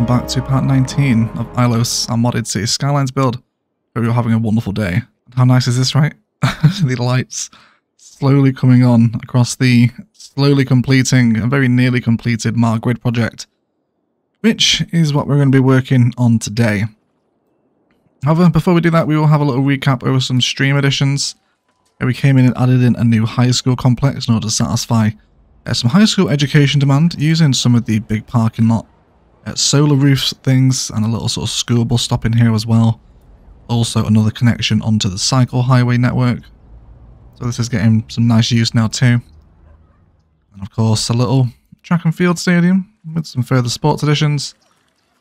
Welcome back to part 19 of Ilos, our modded Cities Skylines build. Hope you're having a wonderful day. How nice is this, right? the lights slowly coming on across the slowly completing and very nearly completed Mile Grid project, which is what we're going to be working on today. However, before we do that, we will have a little recap over some stream additions. We came in and added in a new high school complex in order to satisfy uh, some high school education demand using some of the big parking lot uh, solar roof things and a little sort of school bus stop in here as well. Also another connection onto the cycle highway network. So this is getting some nice use now too. And of course a little track and field stadium with some further sports additions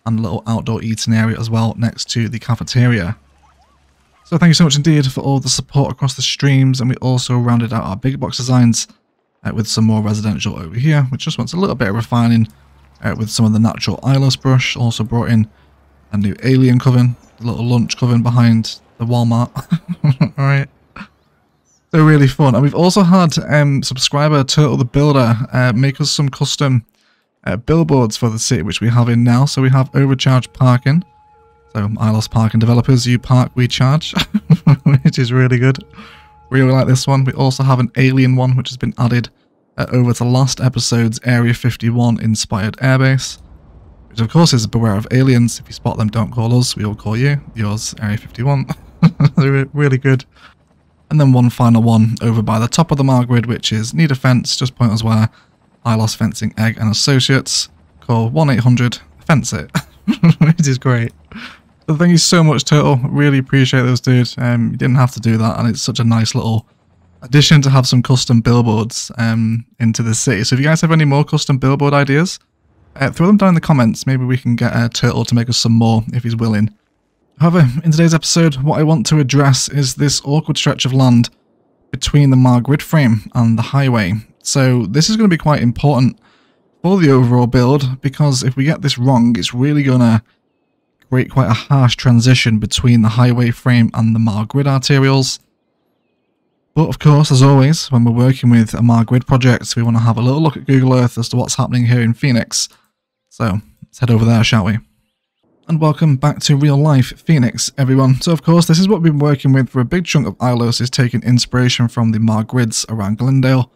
and a little outdoor eating area as well next to the cafeteria. So thank you so much indeed for all the support across the streams and we also rounded out our big box designs uh, with some more residential over here, which just wants a little bit of refining uh, with some of the natural Ilos brush. Also brought in a new alien coven, a little lunch coven behind the Walmart. Alright. They're really fun. And we've also had um, subscriber Turtle the Builder uh, make us some custom uh, billboards for the city, which we have in now. So we have overcharged parking. So Ilos parking developers, you park, we charge, which is really good. Really like this one. We also have an alien one, which has been added uh, over to last episode's Area 51 inspired airbase. Which of course is beware of aliens. If you spot them, don't call us. We will call you. Yours, Area 51. They're really good. And then one final one over by the top of the Mile Grid, which is need a fence. Just point us where Ilos Fencing Egg and Associates. Call 1-800-FENCE it. which is great. So thank you so much, Turtle. Really appreciate those, dude. Um, you didn't have to do that, and it's such a nice little addition to have some custom billboards um, into the city. So if you guys have any more custom billboard ideas, uh, throw them down in the comments. Maybe we can get uh, Turtle to make us some more if he's willing. However, in today's episode, what I want to address is this awkward stretch of land between the Mile Grid frame and the highway. So this is going to be quite important for the overall build because if we get this wrong, it's really going to create quite a harsh transition between the highway frame and the Mile Grid arterials. But of course, as always, when we're working with a Mile Grid project, we want to have a little look at Google Earth as to what's happening here in Phoenix. So, let's head over there, shall we? And welcome back to real life Phoenix, everyone. So of course, this is what we've been working with for a big chunk of Ilos is taking inspiration from the Mile Grids around Glendale.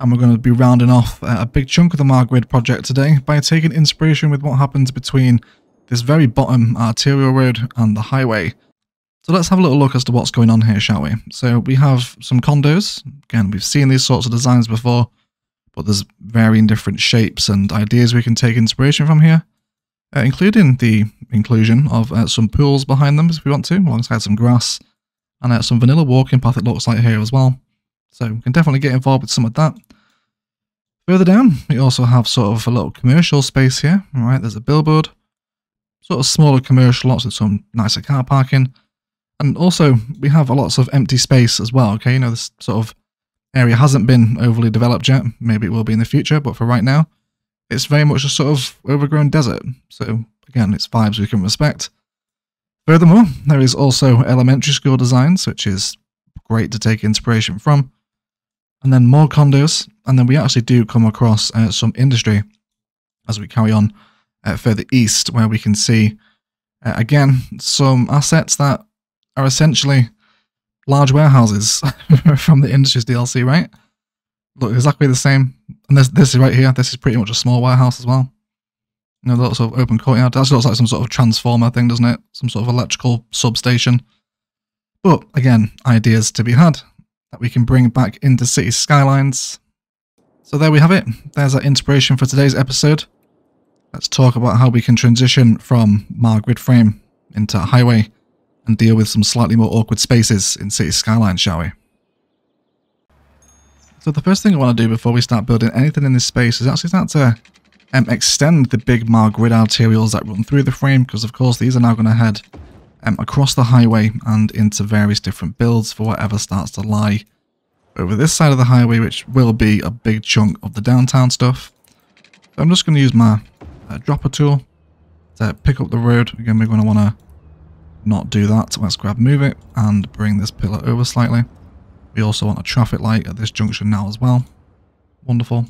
And we're going to be rounding off uh, a big chunk of the Mile Grid project today by taking inspiration with what happens between this very bottom arterial road and the highway. So let's have a little look as to what's going on here, shall we? So we have some condos. Again, we've seen these sorts of designs before, but there's varying different shapes and ideas we can take inspiration from here, uh, including the inclusion of uh, some pools behind them if we want to, alongside some grass, and uh, some vanilla walking path it looks like here as well. So we can definitely get involved with some of that. Further down, we also have sort of a little commercial space here. Right, there's a billboard sort of smaller commercial lots with some nicer car parking. And also, we have a lots of empty space as well, okay? You know, this sort of area hasn't been overly developed yet. Maybe it will be in the future, but for right now, it's very much a sort of overgrown desert. So, again, it's vibes we can respect. Furthermore, there is also elementary school designs, which is great to take inspiration from. And then more condos, and then we actually do come across uh, some industry as we carry on uh, further east, where we can see, uh, again, some assets that are essentially large warehouses from the Industries DLC, right? Look exactly the same. And this, this is right here. This is pretty much a small warehouse as well. You know, sort of open courtyard. That looks like some sort of transformer thing, doesn't it? Some sort of electrical substation. But again, ideas to be had that we can bring back into cities skylines. So there we have it. There's our inspiration for today's episode. Let's talk about how we can transition from Mile Grid frame into a highway and deal with some slightly more awkward spaces in City Skyline, shall we? So the first thing I want to do before we start building anything in this space is actually start to um, extend the big Mile Grid arterials that run through the frame, because of course these are now going to head um, across the highway and into various different builds for whatever starts to lie over this side of the highway, which will be a big chunk of the downtown stuff. So I'm just going to use my uh, dropper tool to pick up the road. Again, we're going to want to not do that. Let's grab move it and bring this pillar over slightly. We also want a traffic light at this junction now as well. Wonderful.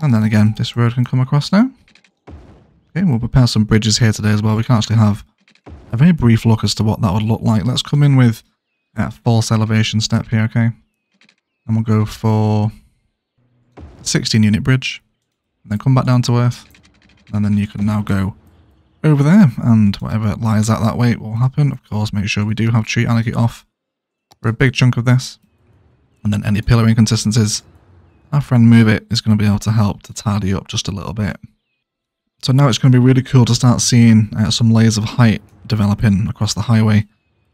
And then again, this road can come across now. Okay, we'll prepare some bridges here today as well. We can actually have a very brief look as to what that would look like. Let's come in with a false elevation step here, okay? And we'll go for 16 unit bridge. And then come back down to earth. And then you can now go over there. And whatever lies out that way will happen. Of course, make sure we do have tree anarchy off for a big chunk of this. And then any pillar inconsistencies, our friend Move It is going to be able to help to tidy up just a little bit. So now it's going to be really cool to start seeing uh, some layers of height developing across the highway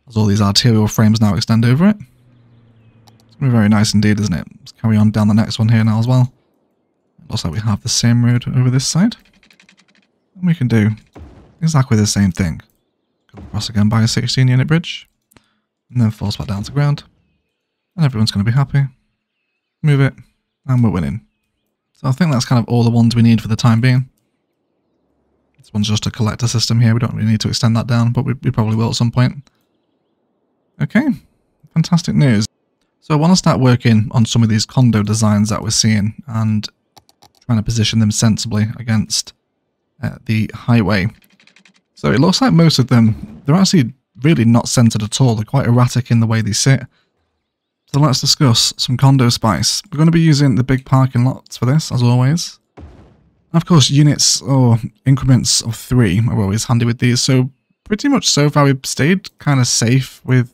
as all these arterial frames now extend over it. It's going to be very nice indeed, isn't it? Let's carry on down the next one here now as well. Looks like we have the same road over this side. And we can do exactly the same thing. Come across again by a 16 unit bridge. And then falls back down to ground. And everyone's going to be happy. Move it. And we're winning. So I think that's kind of all the ones we need for the time being. This one's just a collector system here. We don't really need to extend that down, but we, we probably will at some point. Okay, fantastic news. So I want to start working on some of these condo designs that we're seeing and trying to position them sensibly against uh, the highway. So it looks like most of them, they're actually really not centered at all. They're quite erratic in the way they sit. So let's discuss some condo spice. We're going to be using the big parking lots for this, as always. Of course, units or increments of three are always handy with these, so pretty much so far we've stayed kind of safe with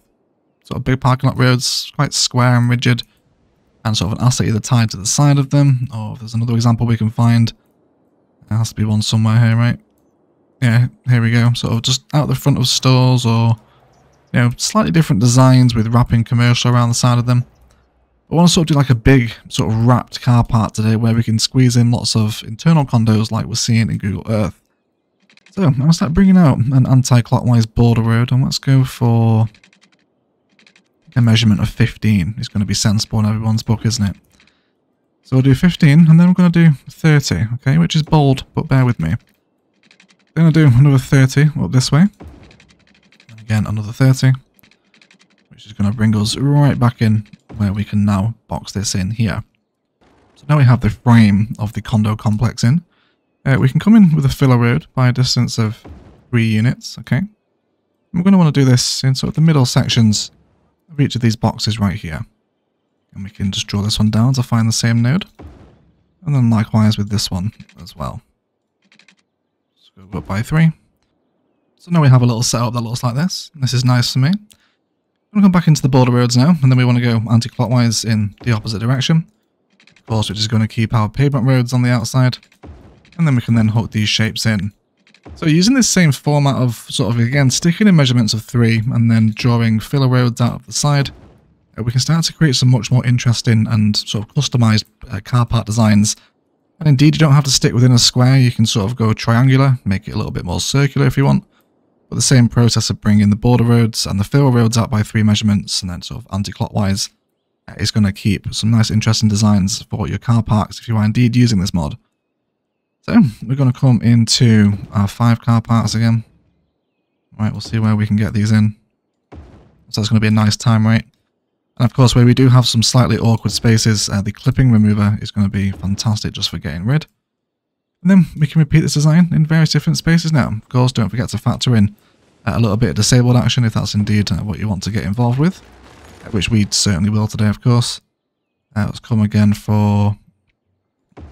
sort of big parking lot roads, quite square and rigid, and sort of an asset either tied to the side of them, or if there's another example we can find, there has to be one somewhere here, right? Yeah, here we go, sort of just out the front of stores or, you know, slightly different designs with wrapping commercial around the side of them. I want to sort of do like a big sort of wrapped car park today where we can squeeze in lots of internal condos like we're seeing in Google Earth. So I'm going to start bringing out an anti-clockwise border road and let's go for a measurement of 15. It's going to be sensible in everyone's book, isn't it? So we'll do 15 and then we're going to do 30, okay, which is bold, but bear with me. I'll do another 30 up this way. And again, another 30 which is to bring us right back in where we can now box this in here. So now we have the frame of the condo complex in. Uh, we can come in with a filler road by a distance of three units, okay? We're going to want to do this in sort of the middle sections of each of these boxes right here. And we can just draw this one down to find the same node. And then likewise with this one as well. Go up by three. So now we have a little setup that looks like this. This is nice for me. I'm going to come back into the border roads now, and then we want to go anti-clockwise in the opposite direction. Of course, which is going to keep our pavement roads on the outside. And then we can then hook these shapes in. So using this same format of sort of, again, sticking in measurements of three, and then drawing filler roads out of the side, uh, we can start to create some much more interesting and sort of customized uh, car park designs. And indeed, you don't have to stick within a square, you can sort of go triangular, make it a little bit more circular if you want. But the same process of bringing the border roads and the fill roads out by three measurements and then sort of anti-clockwise is going to keep some nice interesting designs for your car parks if you are indeed using this mod. So we're going to come into our five car parks again. Right, we'll see where we can get these in. So that's going to be a nice time rate. And of course, where we do have some slightly awkward spaces, uh, the clipping remover is going to be fantastic just for getting rid. And then we can repeat this design in various different spaces now. Of course, don't forget to factor in uh, a little bit of disabled action if that's indeed uh, what you want to get involved with, which we certainly will today, of course. Uh, let's come again for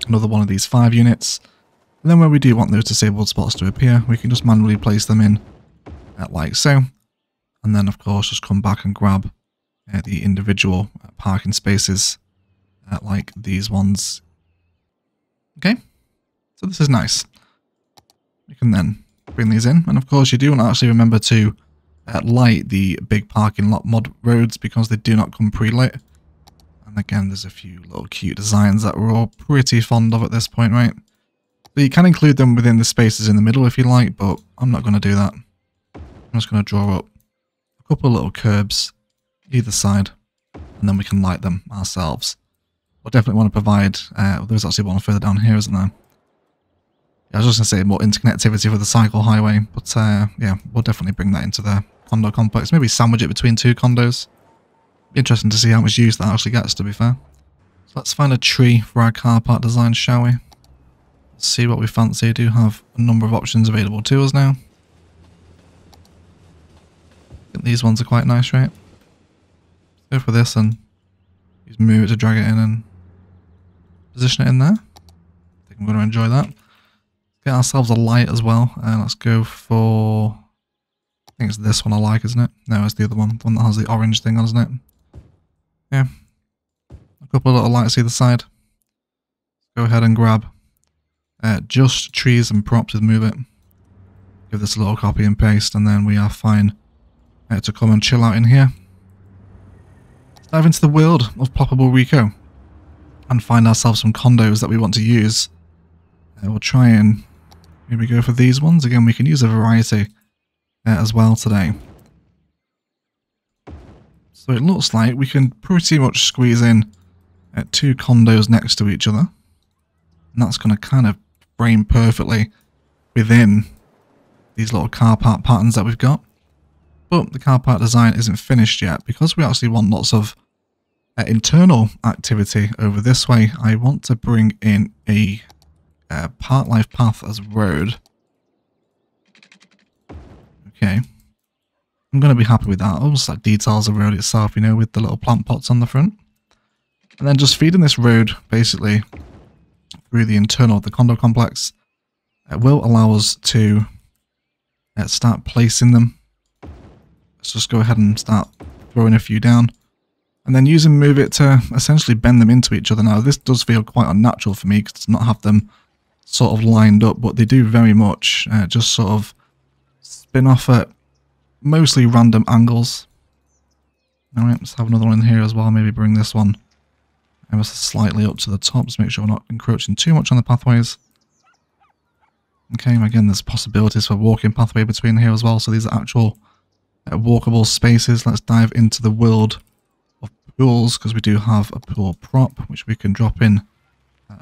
another one of these five units. And then where we do want those disabled spots to appear, we can just manually place them in uh, like so. And then, of course, just come back and grab uh, the individual parking spaces like these ones. Okay. So this is nice. You can then bring these in. And of course you do want to actually remember to uh, light the big parking lot mod roads because they do not come pre-lit. And again, there's a few little cute designs that we're all pretty fond of at this point, right? So you can include them within the spaces in the middle if you like, but I'm not going to do that. I'm just going to draw up a couple little curbs either side, and then we can light them ourselves. We'll definitely want to provide, uh, there's actually one further down here, isn't there? I was just going to say more interconnectivity for the cycle highway, but uh, yeah, we'll definitely bring that into the condo complex. Maybe sandwich it between two condos. Interesting to see how much use that actually gets, to be fair. So let's find a tree for our car park design, shall we? see what we fancy. I do have a number of options available to us now. these ones are quite nice, right? Go for this and use move it to drag it in and position it in there. I think I'm going to enjoy that. Get ourselves a light as well. And let's go for... I think it's this one I like, isn't it? No, it's the other one. The one that has the orange thing on, isn't it? Yeah. A couple of little lights either side. Go ahead and grab uh, just trees and props with move it. Give this a little copy and paste and then we are fine uh, to come and chill out in here. Dive into the world of Ploppable Rico and find ourselves some condos that we want to use. Uh, we'll try and maybe go for these ones. Again, we can use a variety uh, as well today. So it looks like we can pretty much squeeze in uh, two condos next to each other. And that's going to kind of frame perfectly within these little car park patterns that we've got. But the car park design isn't finished yet because we actually want lots of uh, internal activity over this way. I want to bring in a uh, park life path as road. Okay. I'm going to be happy with that. Almost like details of the road itself, you know, with the little plant pots on the front. And then just feeding this road, basically, through the internal of the condo complex, it will allow us to uh, start placing them. Let's just go ahead and start throwing a few down. And then use and move it to essentially bend them into each other. Now, this does feel quite unnatural for me to not have them sort of lined up, but they do very much uh, just sort of spin off at mostly random angles. Alright, let's have another one here as well. Maybe bring this one ever slightly up to the top to make sure we're not encroaching too much on the pathways. Okay, again, there's possibilities for walking pathway between here as well. So these are actual walkable spaces. Let's dive into the world of pools because we do have a pool prop which we can drop in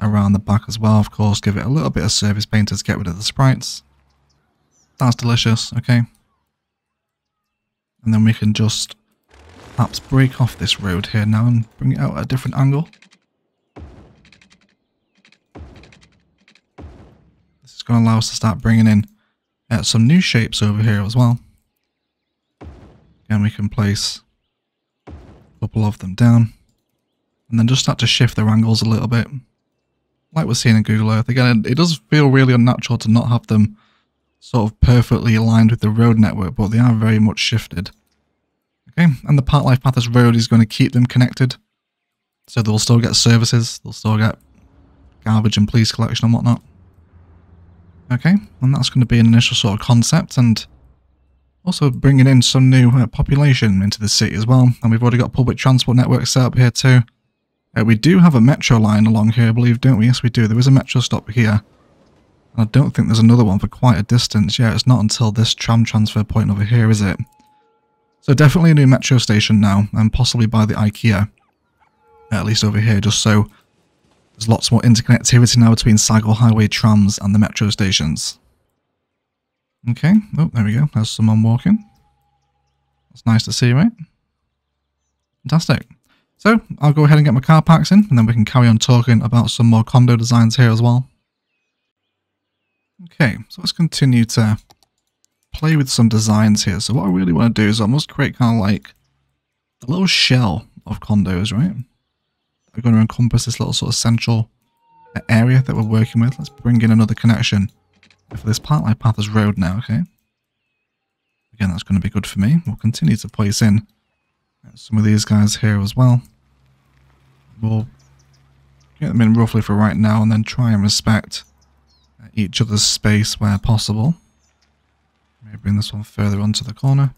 around the back as well. Of course, give it a little bit of surface paint to get rid of the sprites. That's delicious, okay. And then we can just perhaps break off this road here now and bring it out at a different angle. This is going to allow us to start bringing in uh, some new shapes over here as well. And we can place a couple of them down. And then just start to shift their angles a little bit. Like we're seeing in Google Earth. Again, it does feel really unnatural to not have them sort of perfectly aligned with the road network, but they are very much shifted. Okay, and the Park Life Paths road is going to keep them connected. So they'll still get services, they'll still get garbage and police collection and whatnot. Okay, and that's going to be an initial sort of concept and also bringing in some new uh, population into the city as well. And we've already got public transport network set up here too. Uh, we do have a metro line along here, I believe, don't we? Yes, we do. There is a metro stop here. And I don't think there's another one for quite a distance. Yeah, it's not until this tram transfer point over here, is it? So definitely a new metro station now, and possibly by the IKEA. At least over here, just so there's lots more interconnectivity now between Cycle Highway trams and the metro stations. Okay, oh, there we go. There's someone walking. That's nice to see, right? Fantastic. So, I'll go ahead and get my car parks in, and then we can carry on talking about some more condo designs here as well. Okay, so let's continue to play with some designs here. So what I really want to do is almost create kind of like a little shell of condos, right? We're going to encompass this little sort of central area that we're working with. Let's bring in another connection for this part my path is Road now, okay? Again, that's going to be good for me. We'll continue to place in some of these guys here as well. We'll get them in roughly for right now and then try and respect each other's space where possible. Maybe bring this one further onto the corner.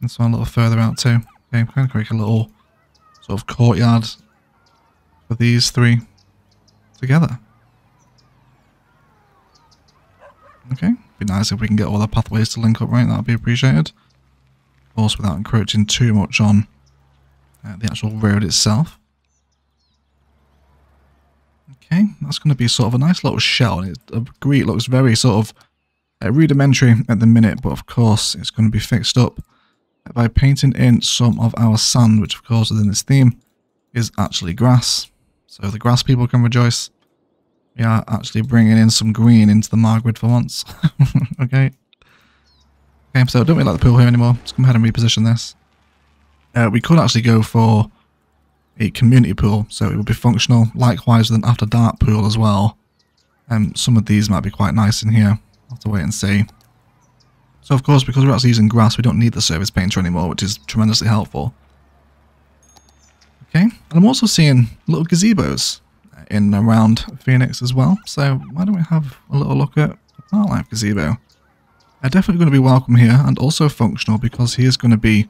This one a little further out too. Okay, I'm going to create a little sort of courtyard for these three together. Okay, be nice if we can get all the pathways to link up right, that would be appreciated. Of course, without encroaching too much on uh, the actual road itself. Okay, that's going to be sort of a nice little shell. It, I agree, it looks very sort of uh, rudimentary at the minute, but of course it's going to be fixed up by painting in some of our sand, which of course within this theme is actually grass. So the grass people can rejoice. We are actually bringing in some green into the Mile Grid for once. okay. Okay, so don't really like the pool here anymore. Let's come ahead and reposition this. Uh, we could actually go for a community pool, so it would be functional. Likewise with an after dark pool as well. Um, some of these might be quite nice in here. I'll have to wait and see. So of course, because we're actually using grass, we don't need the surface painter anymore, which is tremendously helpful. Okay, and I'm also seeing little gazebos in around Phoenix as well. So why don't we have a little look at Life gazebo? They're definitely going to be welcome here and also functional because he is going to be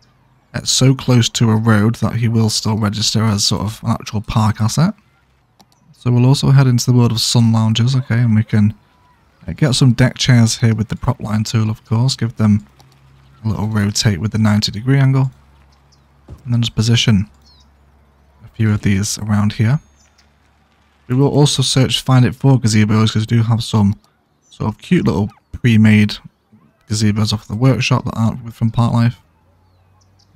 uh, so close to a road that he will still register as sort of an actual park asset. So we'll also head into the world of sun lounges, okay, and we can uh, get some deck chairs here with the prop line tool, of course, give them a little rotate with the 90 degree angle, and then just position a few of these around here. We will also search Find It for gazebos because we do have some sort of cute little pre-made gazebos off the workshop that aren't from Park Life.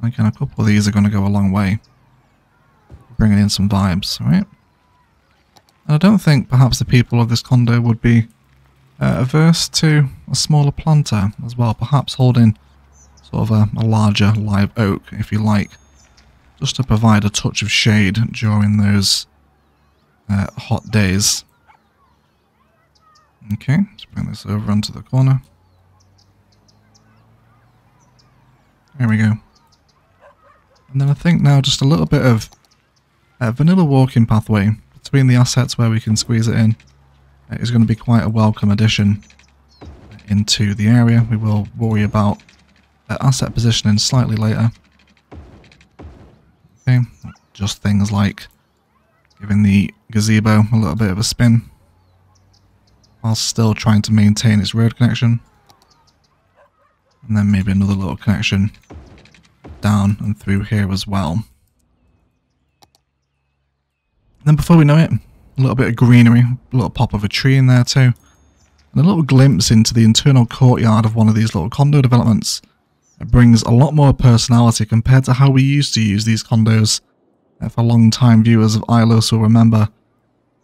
Again, a couple of these are going to go a long way. Bringing in some vibes, right? And I don't think perhaps the people of this condo would be uh, averse to a smaller planter as well. Perhaps holding sort of a, a larger live oak, if you like, just to provide a touch of shade during those uh, hot days. Okay, let's bring this over onto the corner. There we go. And then I think now just a little bit of a vanilla walking pathway between the assets where we can squeeze it in is going to be quite a welcome addition into the area. We will worry about asset positioning slightly later. Okay, just things like giving the gazebo a little bit of a spin while still trying to maintain its road connection. And then maybe another little connection down and through here as well. And then before we know it, a little bit of greenery, a little pop of a tree in there too. And a little glimpse into the internal courtyard of one of these little condo developments. It brings a lot more personality compared to how we used to use these condos. For long-time viewers of Ilos will remember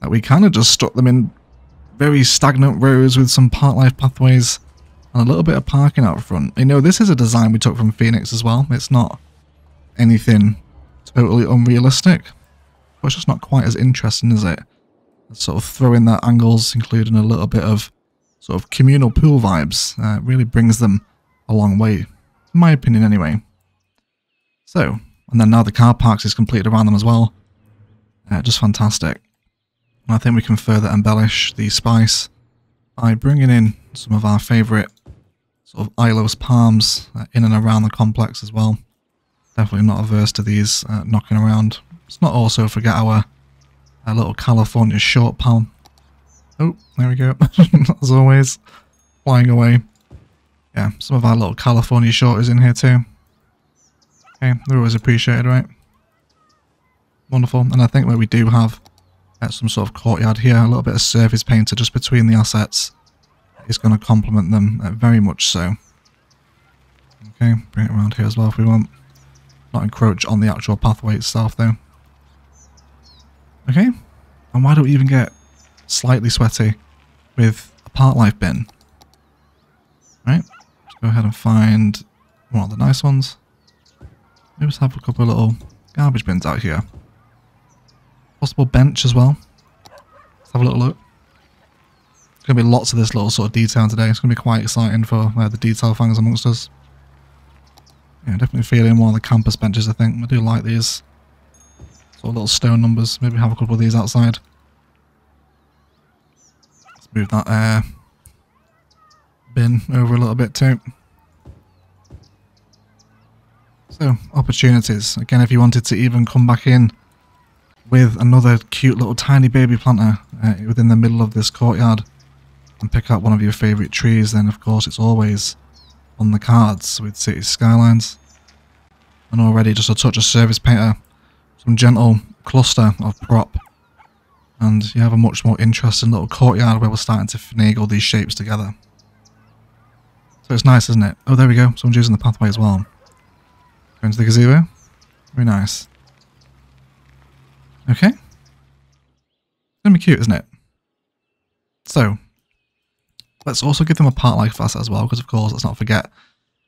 that we kind of just stuck them in very stagnant rows with some park life pathways and a little bit of parking out front. You know, this is a design we took from Phoenix as well. It's not anything totally unrealistic, but it's just not quite as interesting, is it? Sort of throwing that angles, including a little bit of sort of communal pool vibes, uh, really brings them a long way, in my opinion anyway. So, and then now the car parks is completed around them as well. Uh, just fantastic. And I think we can further embellish the spice by bringing in some of our favourite sort of Ilos palms uh, in and around the complex as well. Definitely not averse to these uh, knocking around. Let's not also forget our, our little California short palm. Oh, there we go. As always, flying away. Yeah, some of our little California short is in here too. Okay, they're always appreciated, right? Wonderful. And I think where we do have uh, some sort of courtyard here, a little bit of surface painter just between the assets is going to complement them uh, very much so. Okay, bring it around here as well if we want. Not encroach on the actual pathway itself though. Okay, and why don't we even get slightly sweaty with a Park Life bin? Right, let's go ahead and find one of the nice ones. Just have a couple of little garbage bins out here. Possible bench as well. Let's have a little look. There's going to be lots of this little sort of detail today. It's going to be quite exciting for uh, the detail fans amongst us. Yeah, definitely feeling one of the campus benches, I think. I do like these sort of little stone numbers. Maybe have a couple of these outside. Let's move that uh, bin over a little bit too. So, opportunities. Again, if you wanted to even come back in with another cute little tiny baby planter uh, within the middle of this courtyard and pick out one of your favourite trees, then of course it's always on the cards with Cities Skylines. And already just a touch of surface painter, some gentle cluster of prop, and you have a much more interesting little courtyard where we're starting to finagle these shapes together. So it's nice, isn't it? Oh, there we go. Someone's using the pathway as well. Going to the gazebo. Very nice. Okay. It's to be cute, isn't it? So, let's also give them a park like asset as well, because of course, let's not forget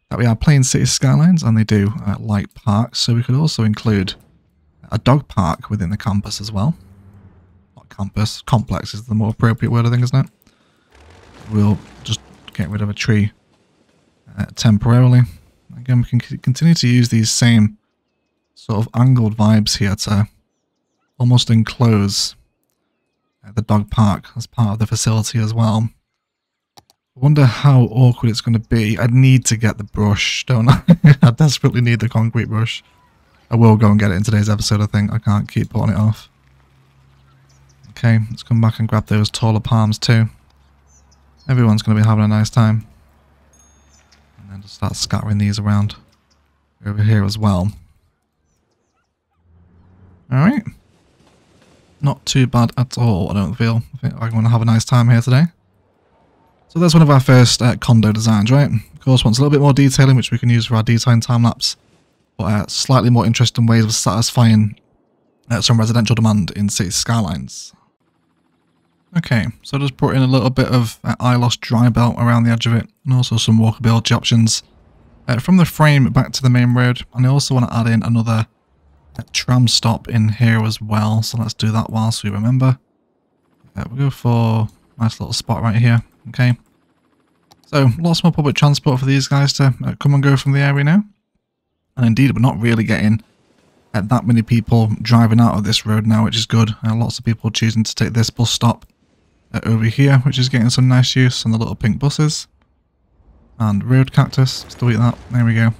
that we are playing Cities Skylines and they do uh, like parks, so we could also include a dog park within the campus as well. Not campus, complex is the more appropriate word I think, isn't it? We'll just get rid of a tree uh, temporarily. Again, we can continue to use these same sort of angled vibes here to almost enclose uh, the dog park as part of the facility as well. I wonder how awkward it's going to be. I need to get the brush, don't I? I desperately need the concrete brush. I will go and get it in today's episode, I think. I can't keep putting it off. Okay, let's come back and grab those taller palms too. Everyone's going to be having a nice time. Start scattering these around over here as well. Alright. Not too bad at all, I don't feel. I think I'm going to have a nice time here today. So that's one of our first uh, condo designs, right? Of course, wants a little bit more detailing, which we can use for our detailing time-lapse, but uh, slightly more interesting ways of satisfying uh, some residential demand in cities skylines. Okay, so just put in a little bit of uh, ILOS dry belt around the edge of it, and also some walkability options. Uh, from the frame back to the main road, and I also want to add in another uh, tram stop in here as well, so let's do that whilst we remember. Uh, we'll go for a nice little spot right here, okay. So lots more public transport for these guys to uh, come and go from the area now. And indeed, we're not really getting uh, that many people driving out of this road now, which is good. Lots of people choosing to take this bus stop over here, which is getting some nice use on the little pink buses. And road cactus, let's delete that. There we go.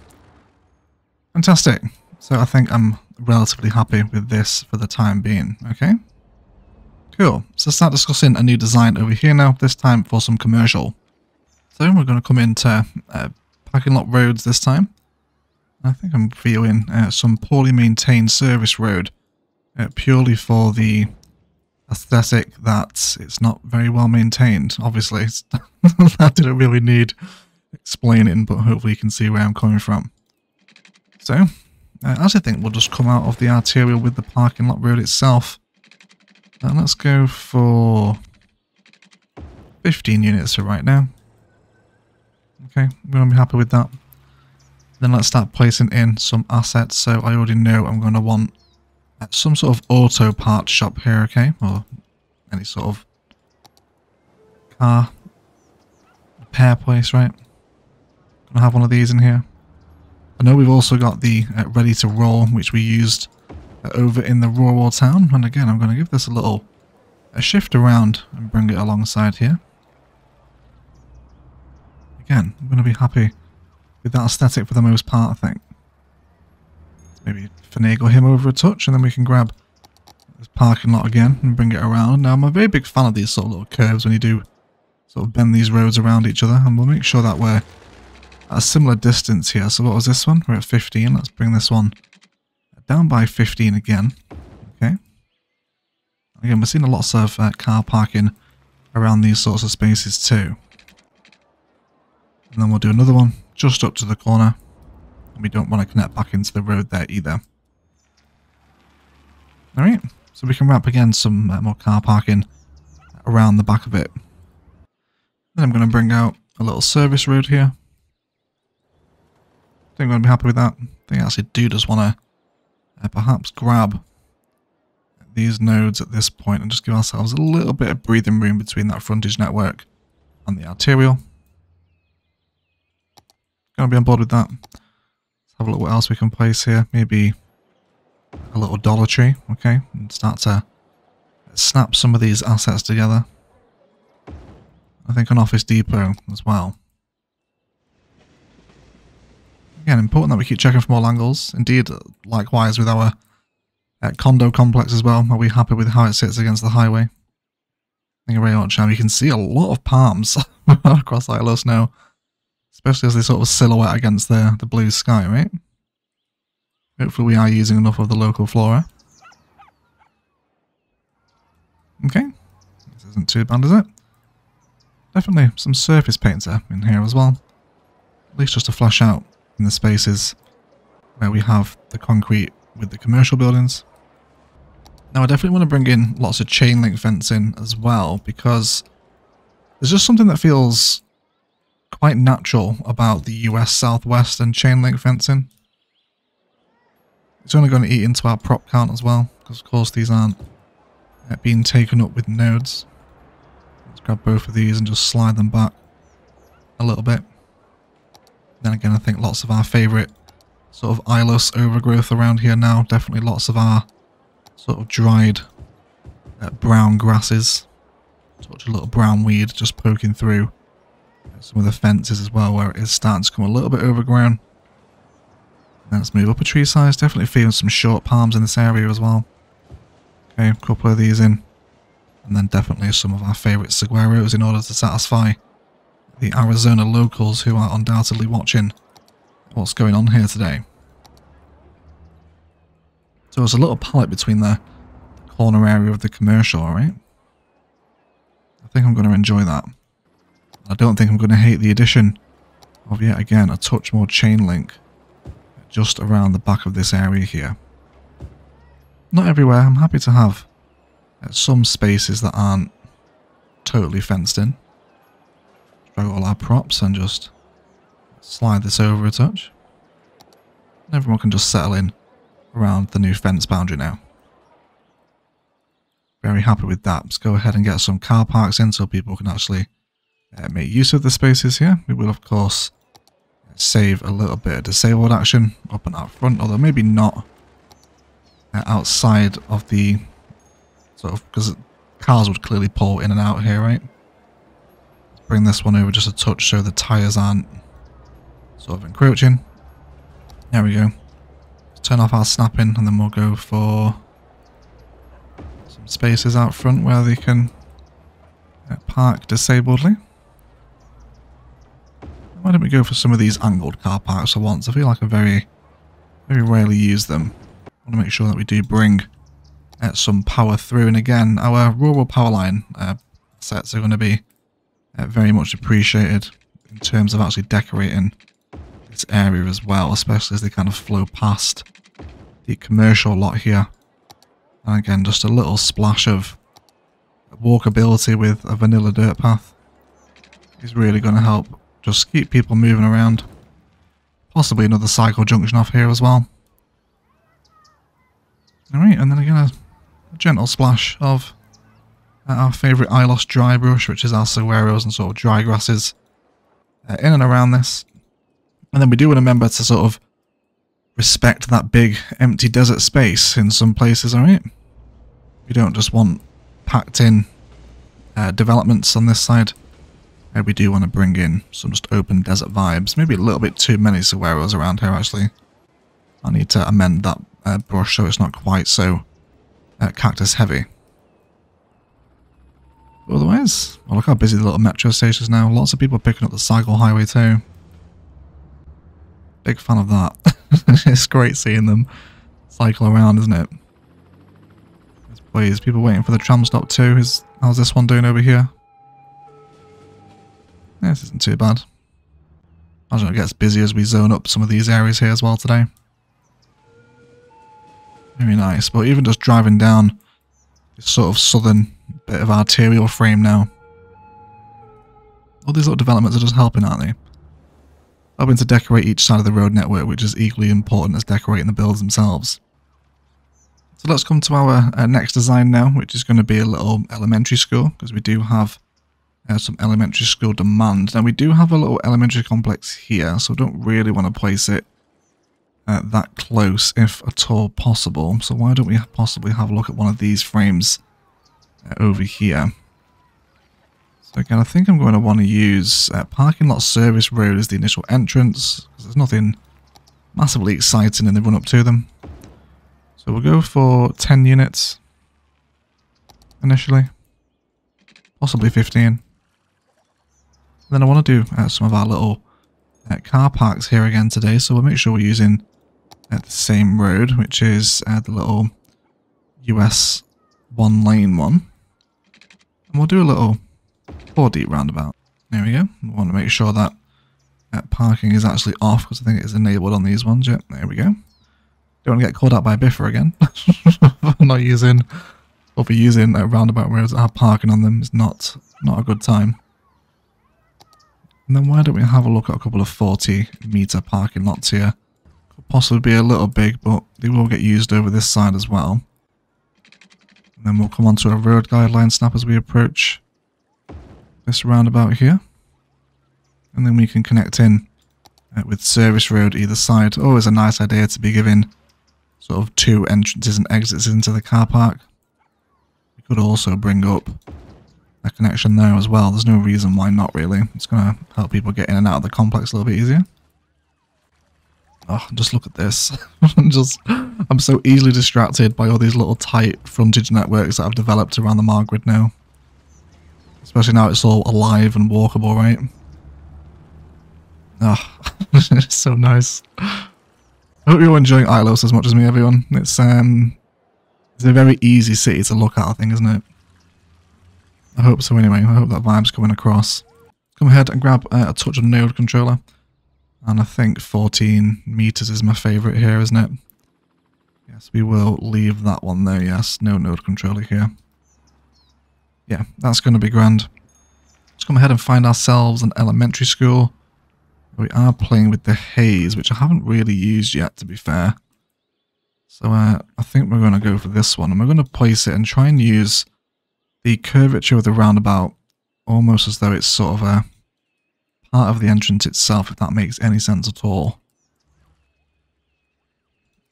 Fantastic. So I think I'm relatively happy with this for the time being, okay? Cool. So start discussing a new design over here now, this time for some commercial. So we're going to come into uh, parking lot roads this time. I think I'm feeling uh, some poorly maintained service road uh, purely for the aesthetic that it's not very well maintained. Obviously, that didn't really need explaining, but hopefully you can see where I'm coming from. So, uh, as I think we'll just come out of the arterial with the parking lot road itself. And let's go for 15 units for right now. Okay, I'm going to be happy with that. Then let's start placing in some assets. So I already know I'm going to want some sort of auto parts shop here, okay? Or any sort of car repair place, right? Gonna have one of these in here. I know we've also got the uh, ready to roll, which we used uh, over in the rural town. And again, I'm going to give this a little a shift around and bring it alongside here. Again, I'm going to be happy with that aesthetic for the most part, I think. Maybe finagle him over a touch and then we can grab this parking lot again and bring it around. Now, I'm a very big fan of these sort of little curves when you do sort of bend these roads around each other. And we'll make sure that we're at a similar distance here. So what was this one? We're at 15. Let's bring this one down by 15 again. Okay. Again, we're seeing lots of uh, car parking around these sorts of spaces too. And then we'll do another one just up to the corner. And we don't want to connect back into the road there either. Alright, so we can wrap again some uh, more car parking around the back of it. Then I'm going to bring out a little service road here. I think I'm going to be happy with that. I think I actually do just want to uh, perhaps grab these nodes at this point and just give ourselves a little bit of breathing room between that frontage network and the arterial. Gonna be on board with that. Have a look what else we can place here. Maybe a little Dollar Tree, okay? And start to snap some of these assets together. I think an Office Depot as well. Again, important that we keep checking from all angles. Indeed, likewise with our uh, condo complex as well. Are we happy with how it sits against the highway? Thank you very much. And you can see a lot of palms across ILOS now. Especially as they sort of silhouette against the, the blue sky, right? Hopefully we are using enough of the local flora. Okay. This isn't too bad, is it? Definitely some surface painter in here as well. At least just to flash out in the spaces where we have the concrete with the commercial buildings. Now I definitely want to bring in lots of chain link fencing as well because There's just something that feels quite natural about the US Southwest and chain link fencing. It's only going to eat into our prop count as well, because of course these aren't uh, being taken up with nodes. Let's grab both of these and just slide them back a little bit. Then again, I think lots of our favourite sort of Ilos overgrowth around here now. Definitely lots of our sort of dried uh, brown grasses. Such a little brown weed just poking through some of the fences as well where it is starting to come a little bit overgrown. Let's move up a tree size. Definitely feeling some short palms in this area as well. Okay, a couple of these in. And then definitely some of our favourite saguaros in order to satisfy the Arizona locals who are undoubtedly watching what's going on here today. So there's a little palette between the corner area of the commercial, alright? I think I'm going to enjoy that. I don't think I'm going to hate the addition of yet again a touch more chain link just around the back of this area here. Not everywhere, I'm happy to have uh, some spaces that aren't totally fenced in. Throw all our props and just slide this over a touch. Everyone can just settle in around the new fence boundary now. Very happy with that. Let's go ahead and get some car parks in so people can actually uh, make use of the spaces here. We will, of course, save a little bit of disabled action up and out front, although maybe not uh, outside of the sort of, because cars would clearly pull in and out here, right? Let's bring this one over just a touch so the tyres aren't sort of encroaching. There we go. Let's turn off our snapping and then we'll go for some spaces out front where they can uh, park disabledly. Why don't we go for some of these angled car parks for once? I feel like I very, very rarely use them. I want to make sure that we do bring uh, some power through. And again, our rural power line uh, sets are going to be uh, very much appreciated in terms of actually decorating this area as well, especially as they kind of flow past the commercial lot here. And again, just a little splash of walkability with a vanilla dirt path is really going to help just keep people moving around. Possibly another cycle junction off here as well. Alright, and then again a, a gentle splash of uh, our favourite Ilos dry brush, which is our saguaros and sort of dry grasses uh, in and around this. And then we do want to remember to sort of respect that big empty desert space in some places, alright? We don't just want packed in uh, developments on this side. Maybe we do want to bring in some just open desert vibes. Maybe a little bit too many saguaros around here, actually. I need to amend that uh, brush so it's not quite so uh, cactus heavy. otherwise, well, look how busy the little metro station is now. Lots of people picking up the cycle highway too. Big fan of that. it's great seeing them cycle around, isn't it? There's people waiting for the tram stop too. Is how's this one doing over here? This isn't too bad. Imagine it gets busy as we zone up some of these areas here as well today. Very nice, but even just driving down this sort of southern bit of arterial frame now. All these little developments are just helping, aren't they? Helping to decorate each side of the road network, which is equally important as decorating the builds themselves. So let's come to our uh, next design now, which is going to be a little elementary school, because we do have uh, some elementary school demand. Now we do have a little elementary complex here, so I don't really want to place it uh, that close if at all possible. So why don't we possibly have a look at one of these frames uh, over here. So again, I think I'm going to want to use uh, parking lot service road as the initial entrance, because there's nothing massively exciting in the run up to them. So we'll go for 10 units initially, possibly 15. Then I want to do uh, some of our little uh, car parks here again today, so we'll make sure we're using uh, the same road, which is uh, the little US one lane one. And we'll do a little four deep roundabout. There we go. We want to make sure that uh, parking is actually off because I think it is enabled on these ones. Yep, there we go. Don't want to get caught out by Biffa again. not using, or for using uh, roundabout roads that have parking on them is not not a good time. And then why don't we have a look at a couple of 40 meter parking lots here. Could possibly be a little big, but they will get used over this side as well. And then we'll come on to a road guideline snap as we approach this roundabout here. And then we can connect in uh, with service road either side. Always a nice idea to be given sort of two entrances and exits into the car park. We could also bring up a connection there as well. There's no reason why not really. It's going to help people get in and out of the complex a little bit easier. Oh, just look at this. I'm just, I'm so easily distracted by all these little tight frontage networks that I've developed around the Mile Grid now. Especially now it's all alive and walkable, right? Oh, it's so nice. I hope you're enjoying Ilos as much as me, everyone. It's um, it's a very easy city to look at, I think, isn't it? I hope so anyway. I hope that vibe's coming across. Come ahead and grab uh, a touch of node controller. And I think 14 meters is my favorite here, isn't it? Yes, we will leave that one there, yes. No node controller here. Yeah, that's going to be grand. Let's come ahead and find ourselves an elementary school. We are playing with the haze, which I haven't really used yet, to be fair. So uh, I think we're going to go for this one. And we're going to place it and try and use the curvature of the roundabout almost as though it's sort of a part of the entrance itself, if that makes any sense at all.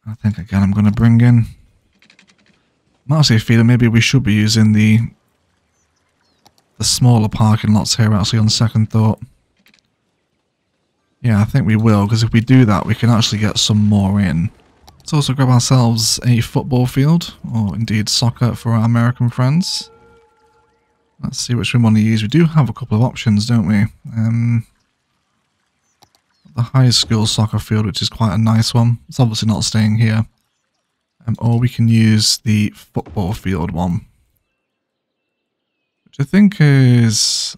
I think again I'm going to bring in... Marcy feeling maybe we should be using the the smaller parking lots here actually on second thought. Yeah, I think we will, because if we do that, we can actually get some more in. Let's also grab ourselves a football field, or indeed soccer for our American friends. Let's see which we want to use. We do have a couple of options, don't we? Um, the high school soccer field, which is quite a nice one. It's obviously not staying here. Um, or we can use the football field one. Which I think is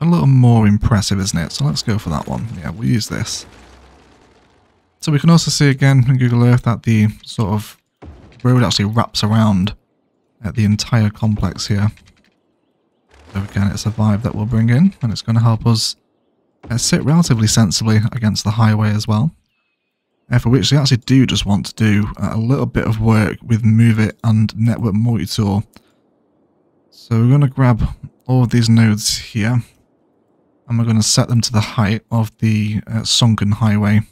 a little more impressive, isn't it? So let's go for that one. Yeah, we'll use this. So we can also see again in Google Earth that the sort of road actually wraps around at the entire complex here. Again, it's a vibe that we'll bring in, and it's going to help us uh, sit relatively sensibly against the highway as well. Uh, for which they actually do just want to do uh, a little bit of work with Move It and Network Multi-Tool. So we're going to grab all of these nodes here, and we're going to set them to the height of the uh, sunken highway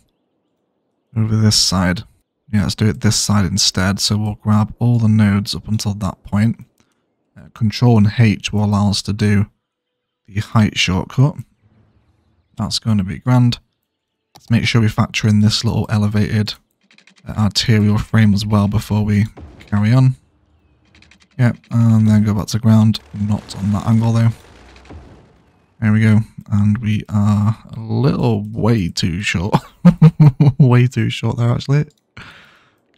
over this side. Yeah, let's do it this side instead. So we'll grab all the nodes up until that point. Control and H will allow us to do the height shortcut. That's going to be grand. Let's make sure we factor in this little elevated uh, arterial frame as well before we carry on. Yep, and then go back to ground. Not on that angle though. There we go. And we are a little way too short. way too short there actually.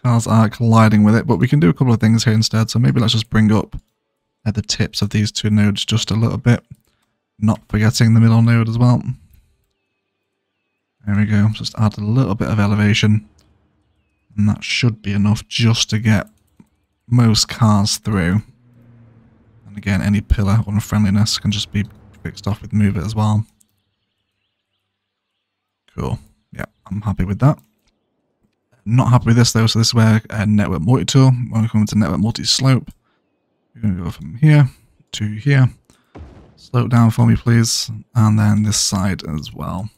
Cars are colliding with it, but we can do a couple of things here instead. So maybe let's just bring up at the tips of these two nodes just a little bit. Not forgetting the middle node as well. There we go, just add a little bit of elevation. And that should be enough just to get most cars through. And again, any pillar unfriendliness can just be fixed off with Move It as well. Cool. Yeah, I'm happy with that. Not happy with this though, so this is where uh, Network Multi-Tool, when we come into Network Multi-Slope, we're going to go from here to here. Slow it down for me, please. And then this side as well.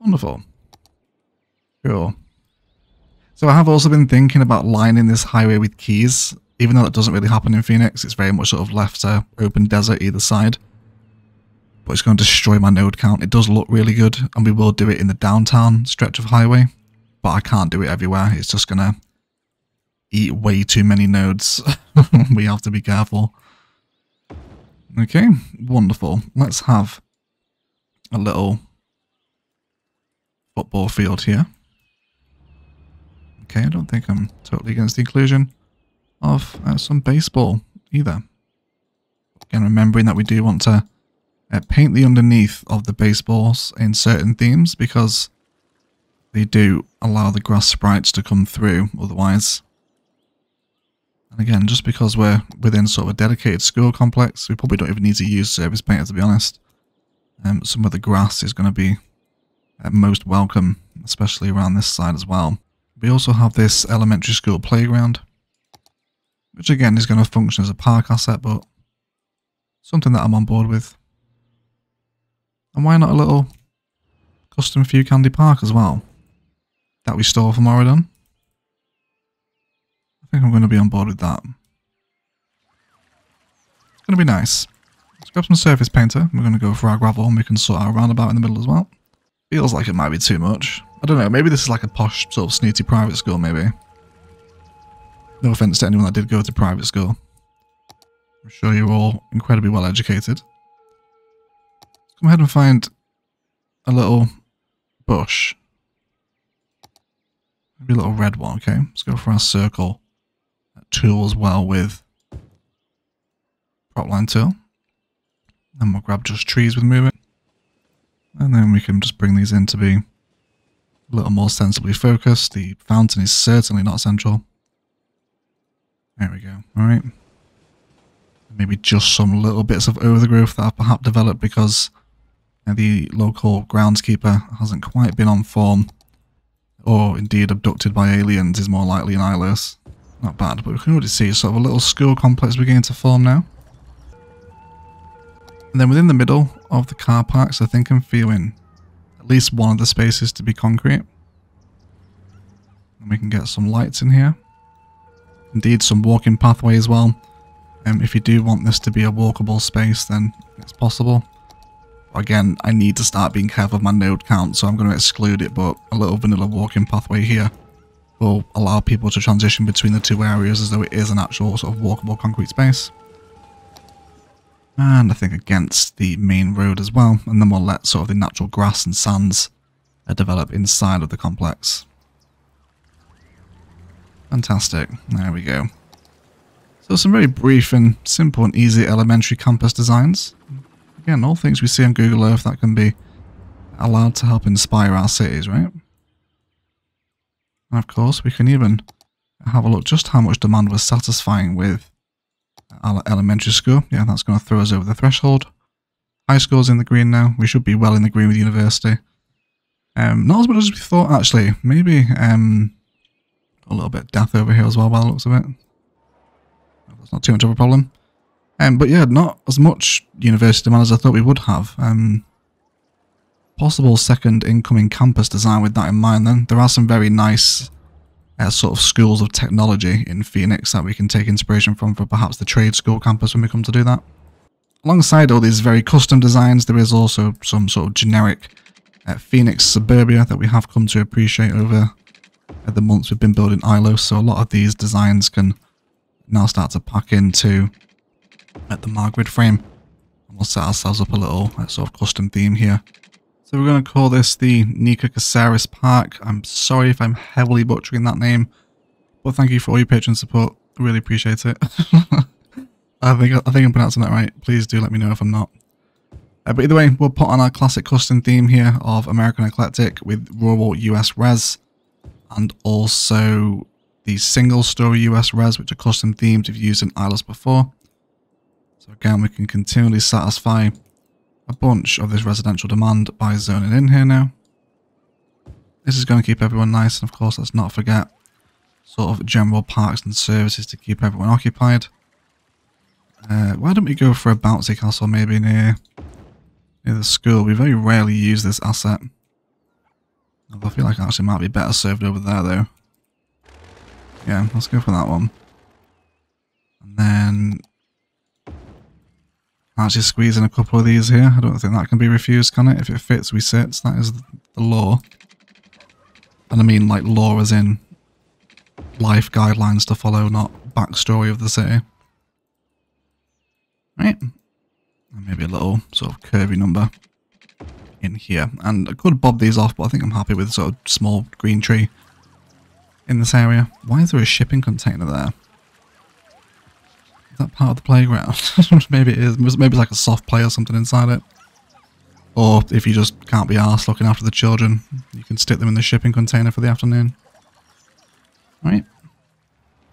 Wonderful. Cool. So I have also been thinking about lining this highway with keys. Even though that doesn't really happen in Phoenix, it's very much sort of left to open desert either side. But it's going to destroy my node count. It does look really good, and we will do it in the downtown stretch of highway. But I can't do it everywhere. It's just going to eat way too many nodes. we have to be careful. Okay, wonderful. Let's have a little football field here. Okay, I don't think I'm totally against the inclusion of uh, some baseball either. Again, remembering that we do want to uh, paint the underneath of the baseballs in certain themes because they do allow the grass sprites to come through. Otherwise, and again, just because we're within sort of a dedicated school complex, we probably don't even need to use surface painter to be honest. um, some of the grass is going to be uh, most welcome, especially around this side as well. We also have this elementary school playground, which again is going to function as a park asset, but something that I'm on board with. And why not a little custom FewCandy park as well that we stole from Auradon? Think I'm going to be on board with that. It's going to be nice. Let's grab some surface painter. We're going to go for our gravel and we can sort our roundabout in the middle as well. Feels like it might be too much. I don't know, maybe this is like a posh sort of snooty private school maybe. No offence to anyone that did go to private school. I'm sure you're all incredibly well educated. Let's come ahead and find a little bush. Maybe a little red one, okay? Let's go for our circle tool as well with prop line tool. Then we'll grab just trees with movement. And then we can just bring these in to be a little more sensibly focused. The fountain is certainly not central. There we go. All right. Maybe just some little bits of overgrowth that have perhaps developed because the local groundskeeper hasn't quite been on form or indeed abducted by aliens is more likely in Ilos. Not bad, but we can already see sort of a little school complex beginning to form now. And then within the middle of the car parks, I think I'm feeling at least one of the spaces to be concrete. And we can get some lights in here. Indeed, some walking pathway as well. Um, if you do want this to be a walkable space, then it's possible. Again, I need to start being careful of my node count, so I'm going to exclude it, but a little vanilla walking pathway here will allow people to transition between the two areas as though it is an actual sort of walkable concrete space. And I think against the main road as well, and then we'll let sort of the natural grass and sands uh, develop inside of the complex. Fantastic, there we go. So some very brief and simple and easy elementary campus designs. Again, all things we see on Google Earth that can be allowed to help inspire our cities, right? And of course, we can even have a look just how much demand was satisfying with our elementary school. Yeah, that's going to throw us over the threshold. High school's in the green now. We should be well in the green with university. Um, not as much as we thought, actually. Maybe um, a little bit death over here as well by the looks of it. That's not too much of a problem. Um, but yeah, not as much university demand as I thought we would have. Um, possible second incoming campus design with that in mind then. There are some very nice uh, sort of schools of technology in Phoenix that we can take inspiration from for perhaps the trade school campus when we come to do that. Alongside all these very custom designs, there is also some sort of generic uh, Phoenix suburbia that we have come to appreciate over uh, the months we've been building ILO, So a lot of these designs can now start to pack into at the Mile Grid frame. And we'll set ourselves up a little uh, sort of custom theme here. So we're going to call this the Nika Caceres Park. I'm sorry if I'm heavily butchering that name, but thank you for all your patron support. I really appreciate it. I think I think I'm pronouncing that right. Please do let me know if I'm not. Uh, but either way, we'll put on our classic custom theme here of American Eclectic with rural US res, and also the single story US res, which are custom themes we've used in Ilos before. So again, we can continually satisfy a bunch of this residential demand by zoning in here now. This is going to keep everyone nice, and of course, let's not forget sort of general parks and services to keep everyone occupied. Uh, why don't we go for a bouncy castle maybe near, near the school? We very rarely use this asset. I feel like it actually might be better served over there though. Yeah, let's go for that one. And then Actually squeeze in a couple of these here. I don't think that can be refused, can it? If it fits, we sit. That is the law. And I mean like law as in life guidelines to follow, not backstory of the city. Right. And maybe a little sort of curvy number in here. And I could bob these off, but I think I'm happy with sort of small green tree in this area. Why is there a shipping container there? That part of the playground? maybe it is. Maybe it's like a soft play or something inside it. Or if you just can't be asked looking after the children, you can stick them in the shipping container for the afternoon. Right?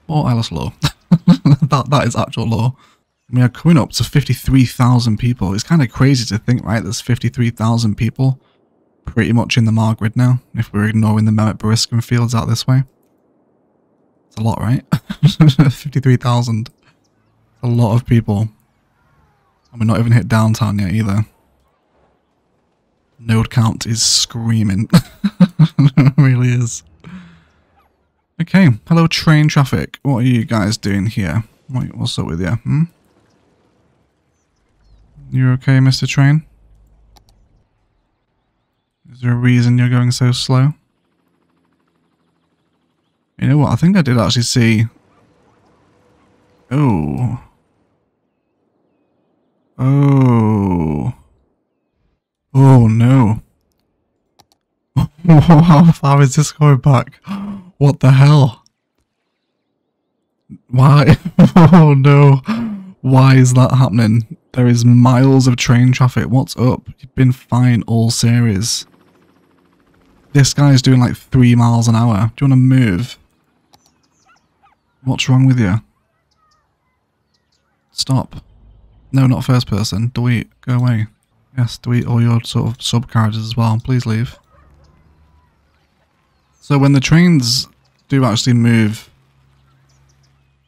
Or Ilos law. that, that is actual law. We are coming up to 53,000 people. It's kind of crazy to think, right? There's 53,000 people pretty much in the Mile Grid now, if we're ignoring the Mehmet Beriskin fields out this way. It's a lot, right? 53,000. A lot of people. And we're not even hit downtown yet either. Node count is screaming. it really is. Okay, hello train traffic. What are you guys doing here? Wait, what's up with you? Hmm? You okay, Mr. Train? Is there a reason you're going so slow? You know what? I think I did actually see... Oh. Oh. Oh no. How far is this going back? What the hell? Why? oh no. Why is that happening? There is miles of train traffic. What's up? You've been fine all series. This guy's doing like three miles an hour. Do you want to move? What's wrong with you? Stop. No, not first person. Delete. Go away. Yes, delete all your sort of sub characters as well. Please leave. So when the trains do actually move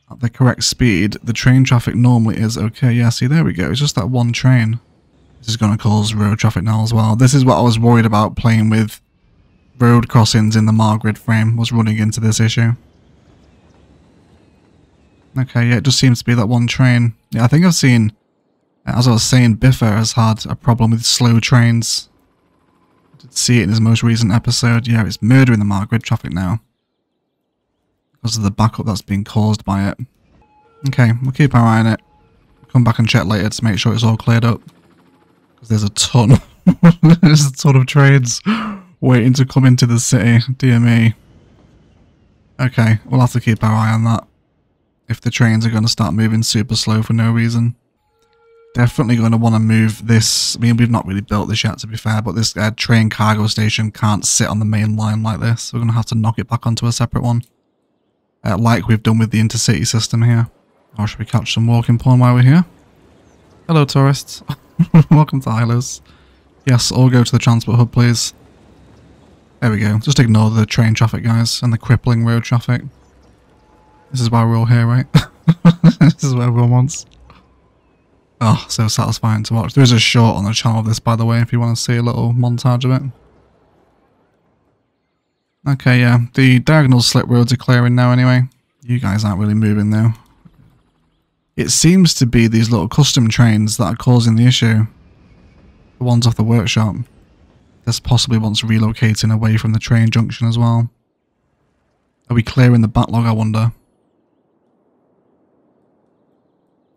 at the correct speed, the train traffic normally is okay. Yeah, see, there we go. It's just that one train. This is going to cause road traffic now as well. This is what I was worried about playing with road crossings in the Mile Grid frame, was running into this issue. Okay, yeah, it just seems to be that one train. Yeah, I think I've seen, as I was saying, Biffa has had a problem with slow trains see it in his most recent episode. Yeah, it's murdering the Mile Grid traffic now. Because of the backup that's been caused by it. Okay, we'll keep our eye on it. Come back and check later to make sure it's all cleared up. Because there's a ton. there's a ton of trains waiting to come into the city. Dear me. Okay, we'll have to keep our eye on that. If the trains are going to start moving super slow for no reason definitely going to want to move this. I mean, we've not really built this yet, to be fair, but this uh, train cargo station can't sit on the main line like this. We're going to have to knock it back onto a separate one, uh, like we've done with the intercity system here. Or should we catch some walking porn while we're here? Hello, tourists. Welcome to Hylos. Yes, all go to the transport hub, please. There we go. Just ignore the train traffic, guys, and the crippling road traffic. This is why we're all here, right? this is what everyone wants. Oh, so satisfying to watch. There is a short on the channel of this, by the way, if you want to see a little montage of it. Okay, yeah. The diagonal slip roads are clearing now anyway. You guys aren't really moving though. It seems to be these little custom trains that are causing the issue. The ones off the workshop. This possibly wants relocating away from the train junction as well. Are we clearing the backlog, I wonder?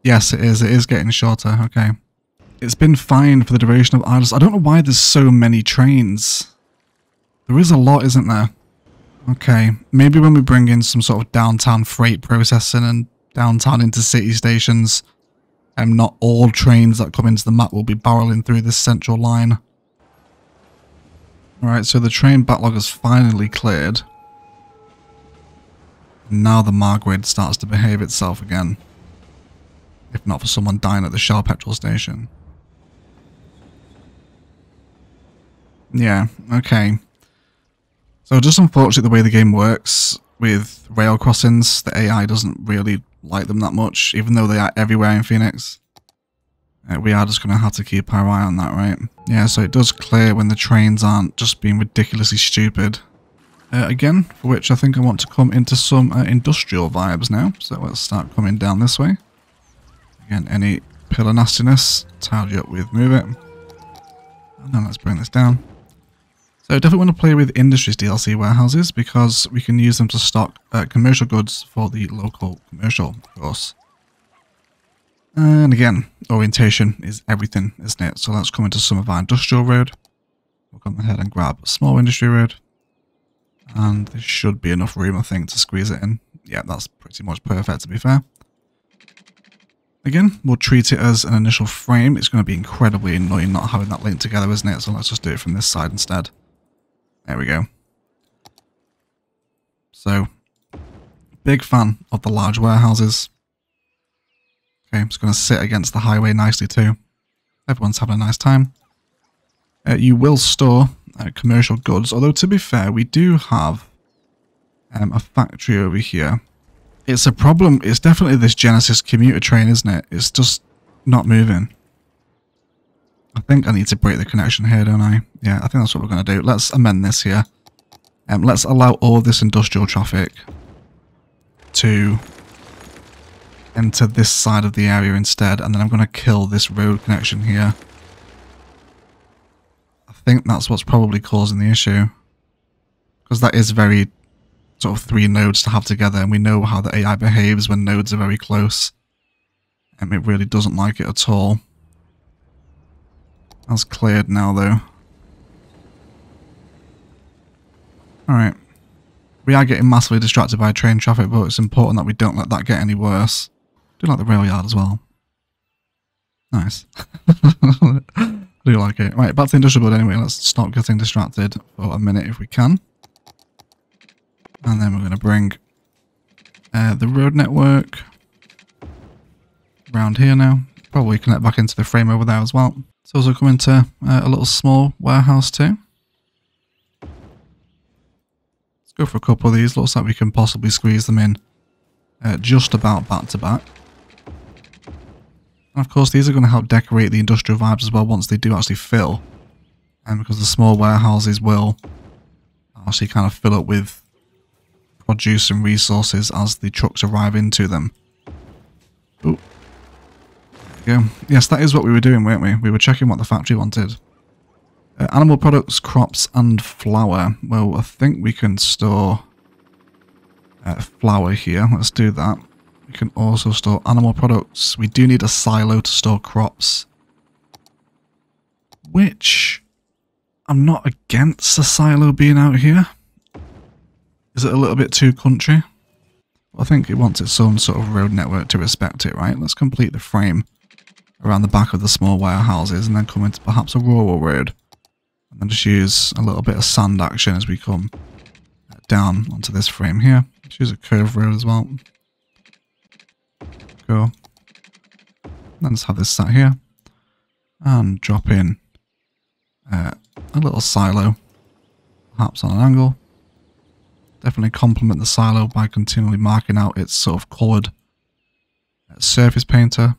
Yes, it is. It is getting shorter. Okay. It's been fine for the duration of Ilos. I don't know why there's so many trains. There is a lot, isn't there? Okay. Maybe when we bring in some sort of downtown freight processing and downtown intercity stations, and um, not all trains that come into the map will be barreling through this central line. Alright, so the train backlog is finally cleared. Now the Mile Grid starts to behave itself again if not for someone dying at the Shell petrol station. Yeah, okay. So just unfortunately the way the game works with rail crossings, the AI doesn't really like them that much, even though they are everywhere in Phoenix. Uh, we are just going to have to keep our eye on that, right? Yeah, so it does clear when the trains aren't just being ridiculously stupid. Uh, again, for which I think I want to come into some uh, industrial vibes now. So let's start coming down this way. Again, any pillar nastiness, tidy up with move it. And then let's bring this down. So definitely want to play with Industries DLC warehouses because we can use them to stock uh, commercial goods for the local commercial, of course. And again, orientation is everything, isn't it? So let's come into some of our industrial road. We'll come ahead and grab a small industry road. And there should be enough room, I think, to squeeze it in. Yeah, that's pretty much perfect, to be fair. Again, we'll treat it as an initial frame. It's going to be incredibly annoying not having that linked together, isn't it? So let's just do it from this side instead. There we go. So, big fan of the large warehouses. Okay, it's going to sit against the highway nicely too. Everyone's having a nice time. Uh, you will store uh, commercial goods, although to be fair, we do have um, a factory over here. It's a problem. It's definitely this Genesis commuter train, isn't it? It's just not moving. I think I need to break the connection here, don't I? Yeah, I think that's what we're going to do. Let's amend this here. Um, let's allow all this industrial traffic to enter this side of the area instead, and then I'm going to kill this road connection here. I think that's what's probably causing the issue. Because that is very sort of three nodes to have together, and we know how the AI behaves when nodes are very close. And it really doesn't like it at all. That's cleared now, though. Alright. We are getting massively distracted by train traffic, but it's important that we don't let that get any worse. do like the rail yard as well. Nice. I do like it. Right, back to the industrial build anyway. Let's stop getting distracted for a minute if we can. And then we're going to bring uh, the road network around here now. Probably connect back into the frame over there as well. It's also coming to uh, a little small warehouse too. Let's go for a couple of these. Looks like we can possibly squeeze them in uh, just about back to back. And of course, these are going to help decorate the industrial vibes as well once they do actually fill. And because the small warehouses will actually kind of fill up with produce and resources as the trucks arrive into them. Oh, go. Yes, that is what we were doing, weren't we? We were checking what the factory wanted. Uh, animal products, crops, and flour. Well, I think we can store uh, flour here. Let's do that. We can also store animal products. We do need a silo to store crops. Which, I'm not against a silo being out here. Is it a little bit too country? I think it wants its own sort of road network to respect it, right? Let's complete the frame around the back of the small warehouses and then come into perhaps a rural road. And then just use a little bit of sand action as we come down onto this frame here. Let's use a curved road as well. Go. Let's have this sat here. And drop in uh, a little silo, perhaps on an angle. Definitely complement the silo by continually marking out its sort of coloured uh, surface painter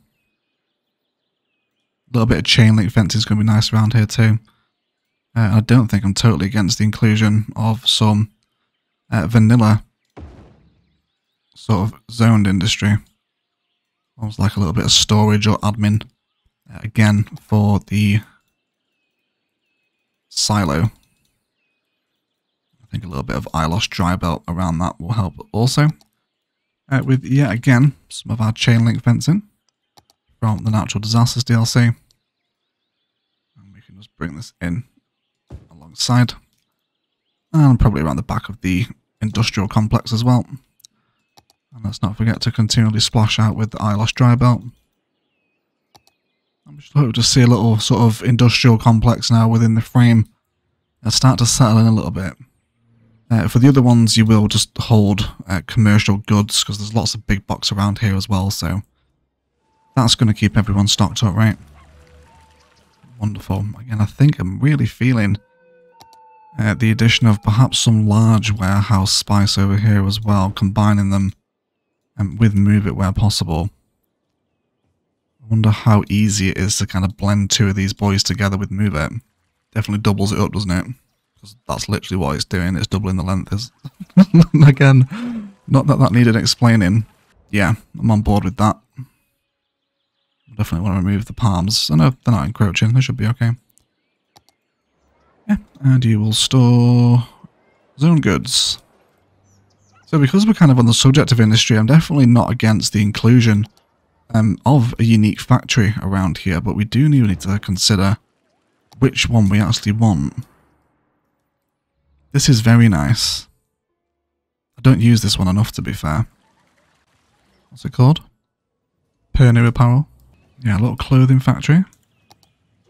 A little bit of chain link fencing is going to be nice around here too. Uh, I don't think I'm totally against the inclusion of some uh, vanilla sort of zoned industry. Almost like a little bit of storage or admin. Uh, again, for the silo. Think a little bit of ILOS dry belt around that will help also. Uh, with yet again, some of our chain link fencing from the Natural Disasters DLC And we can just bring this in alongside. And probably around the back of the industrial complex as well. And let's not forget to continually splash out with the ILOS dry belt. I'm just hoping to see a little sort of industrial complex now within the frame. It'll start to settle in a little bit. Uh, for the other ones, you will just hold uh, commercial goods because there's lots of big box around here as well. So that's going to keep everyone stocked up, right? wonderful. Again, I think I'm really feeling uh, the addition of perhaps some large warehouse spice over here as well, combining them um, with Move It where possible. I wonder how easy it is to kind of blend two of these boys together with Move It. Definitely doubles it up, doesn't it? Because that's literally what it's doing, it's doubling the length. Is Again, not that that needed explaining. Yeah, I'm on board with that. Definitely want to remove the palms. I know they're not encroaching. They should be okay. Yeah, and you will store zone goods. So because we're kind of on the subject of industry, I'm definitely not against the inclusion um, of a unique factory around here, but we do need to consider which one we actually want. This is very nice. I don't use this one enough, to be fair. What's it called? Pernu Apparel. Yeah, a little clothing factory.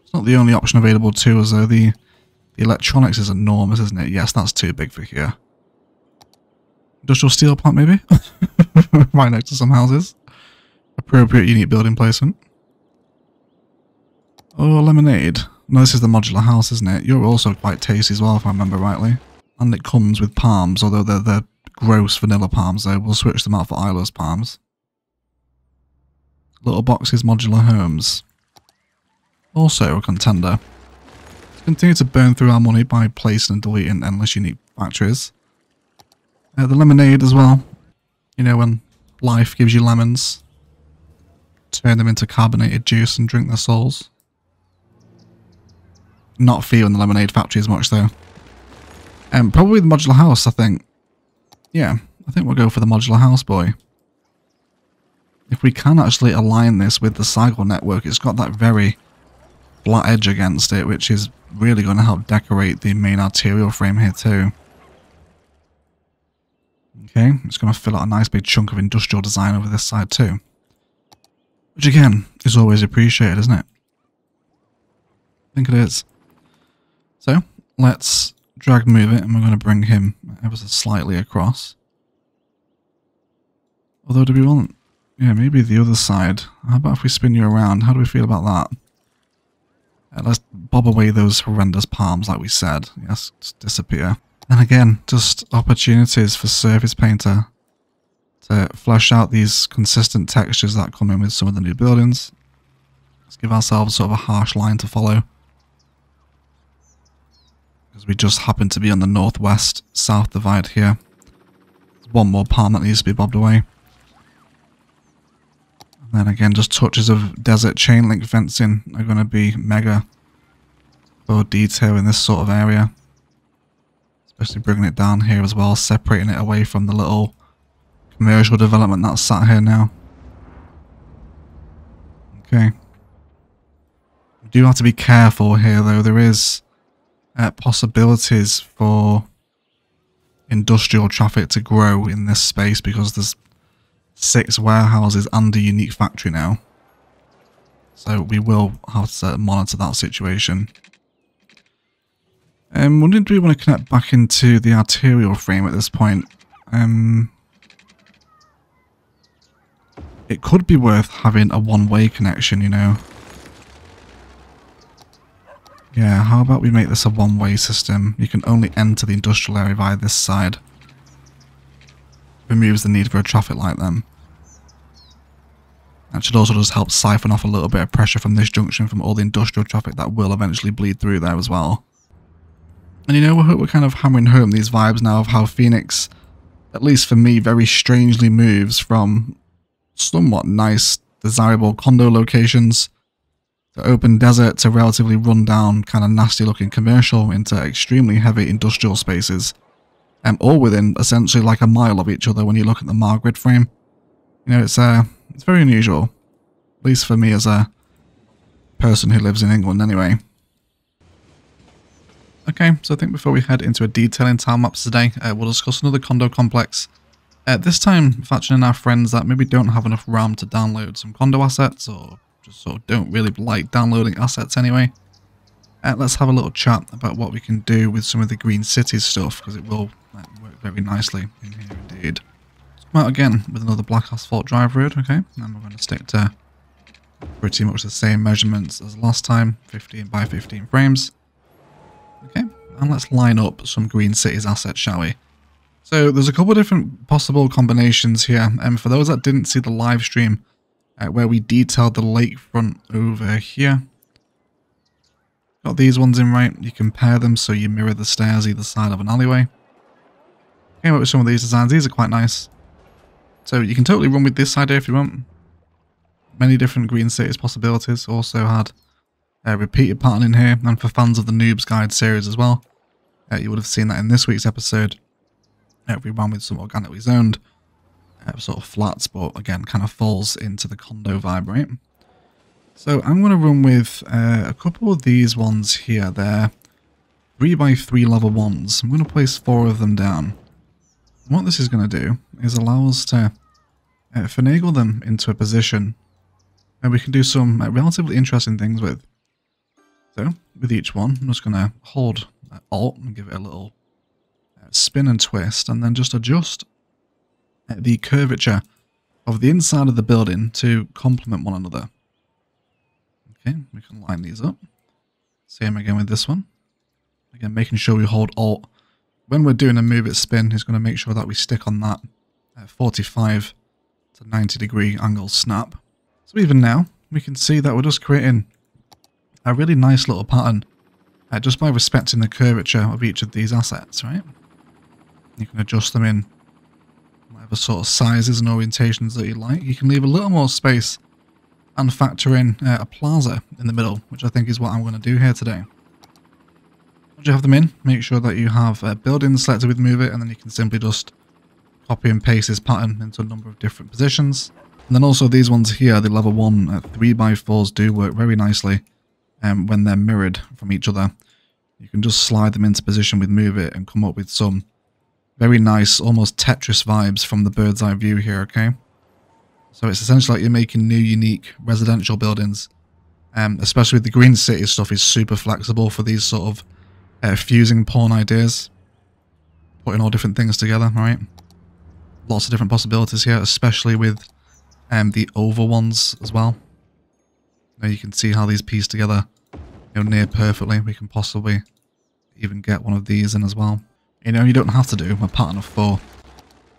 It's not the only option available to us though. The, the electronics is enormous, isn't it? Yes, that's too big for here. Industrial steel plant maybe? right next to some houses. appropriate unique building placement. Oh, lemonade. No, this is the modular house, isn't it? You're also quite tasty as well, if I remember rightly. And it comes with palms, although they're, they're gross vanilla palms, though. We'll switch them out for Ilo's palms. Little boxes, modular homes. Also a contender. Continue to burn through our money by placing and deleting endless unique factories. Uh, the lemonade as well. You know, when life gives you lemons, turn them into carbonated juice and drink their souls. Not feeling the lemonade factory as much though. Um, probably the modular house, I think. Yeah, I think we'll go for the modular house boy. If we can actually align this with the cycle network, it's got that very flat edge against it, which is really going to help decorate the main arterial frame here too. Okay, it's going to fill out a nice big chunk of industrial design over this side too. Which again, is always appreciated, isn't it? I think it is. So, let's drag move it and we're going to bring him ever so slightly across. Although, do we want... Yeah, maybe the other side. How about if we spin you around? How do we feel about that? Uh, let's bob away those horrendous palms like we said. Yes, just disappear. And again, just opportunities for Surface Painter to flesh out these consistent textures that come in with some of the new buildings. Let's give ourselves sort of a harsh line to follow. Because we just happen to be on the northwest-south divide here. There's one more palm that needs to be bobbed away. And then again, just touches of desert chain link fencing are going to be mega for detail in this sort of area. Especially bringing it down here as well, separating it away from the little commercial development that's sat here now. Okay. We do have to be careful here though. There is uh, possibilities for industrial traffic to grow in this space because there's six warehouses and a unique factory now. So we will have to monitor that situation. Um, wondering do we want to connect back into the arterial frame at this point? Um, it could be worth having a one-way connection, you know. Yeah, how about we make this a one-way system? You can only enter the industrial area via this side. Removes the need for a traffic light then. That should also just help siphon off a little bit of pressure from this junction from all the industrial traffic that will eventually bleed through there as well. And you know, we're, we're kind of hammering home these vibes now of how Phoenix, at least for me, very strangely moves from somewhat nice, desirable condo locations to open desert to relatively run-down, kind of nasty-looking commercial into extremely heavy industrial spaces, and all within essentially like a mile of each other when you look at the Mile Grid frame. You know, it's uh, it's very unusual, at least for me as a person who lives in England anyway. Okay, so I think before we head into a detailing timelapse today, uh, we'll discuss another condo complex. Uh, this time, factoring in our friends that maybe don't have enough RAM to download some condo assets, or just sort of don't really like downloading assets anyway. Uh, let's have a little chat about what we can do with some of the Green Cities stuff, because it will uh, work very nicely in here indeed. Let's come out again with another black asphalt drive road, okay, and we're going to stick to pretty much the same measurements as last time, 15 by 15 frames. Okay, and let's line up some Green Cities assets, shall we? So there's a couple of different possible combinations here, and for those that didn't see the live stream, uh, where we detailed the lakefront over here, got these ones in right, you compare them so you mirror the stairs either side of an alleyway. Came up with some of these designs, these are quite nice. So you can totally run with this idea if you want. Many different Green Cities possibilities, also had a repeated pattern in here, and for fans of the Noob's Guide series as well. Uh, you would have seen that in this week's episode. Uh, we ran with some organically zoned uh, sort of flats, but again, kind of falls into the condo vibe, right? So I'm going to run with uh, a couple of these ones here. They're 3 by 3 level ones. I'm going to place four of them down. What this is going to do is allow us to uh, finagle them into a position and we can do some uh, relatively interesting things with. So, with each one, I'm just going to hold Alt and give it a little uh, spin and twist, and then just adjust uh, the curvature of the inside of the building to complement one another. Okay, we can line these up. Same again with this one. Again, making sure we hold Alt. When we're doing a move it spin, it's going to make sure that we stick on that 45 to 90 degree angle snap. So even now, we can see that we're just creating a really nice little pattern uh, just by respecting the curvature of each of these assets, right? You can adjust them in whatever sort of sizes and orientations that you like. You can leave a little more space and factor in uh, a plaza in the middle, which I think is what I'm going to do here today. Once you have them in, make sure that you have a building selected with Move It, and then you can simply just copy and paste this pattern into a number of different positions. And then also these ones here, the level 1 uh, 3x4s do work very nicely um, when they're mirrored from each other. You can just slide them into position with Move It and come up with some very nice, almost Tetris vibes from the bird's eye view here, okay? So it's essentially like you're making new, unique residential buildings. Um, especially with the Green City stuff is super flexible for these sort of uh, fusing pawn ideas. Putting all different things together, right? Lots of different possibilities here, especially with um, the oval ones as well. Now you can see how these piece together you know, near perfectly. We can possibly even get one of these in as well. You know, you don't have to do a pattern of four.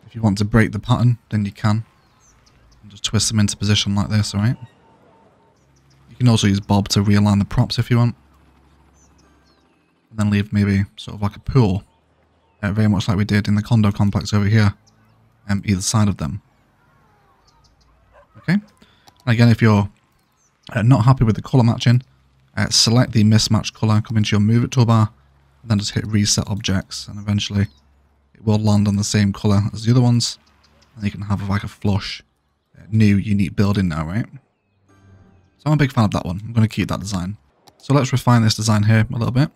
If you want to break the pattern, then you can. And just twist them into position like this, alright? You can also use Bob to realign the props if you want. And then leave maybe sort of like a pool. Uh, very much like we did in the condo complex over here. Um, either side of them. Okay? And again, if you're uh, not happy with the colour matching, uh, select the mismatched colour, come into your Move It toolbar, then just hit reset objects and eventually it will land on the same color as the other ones. And you can have like a flush uh, new unique building now right? So I'm a big fan of that one. I'm going to keep that design. So let's refine this design here a little bit.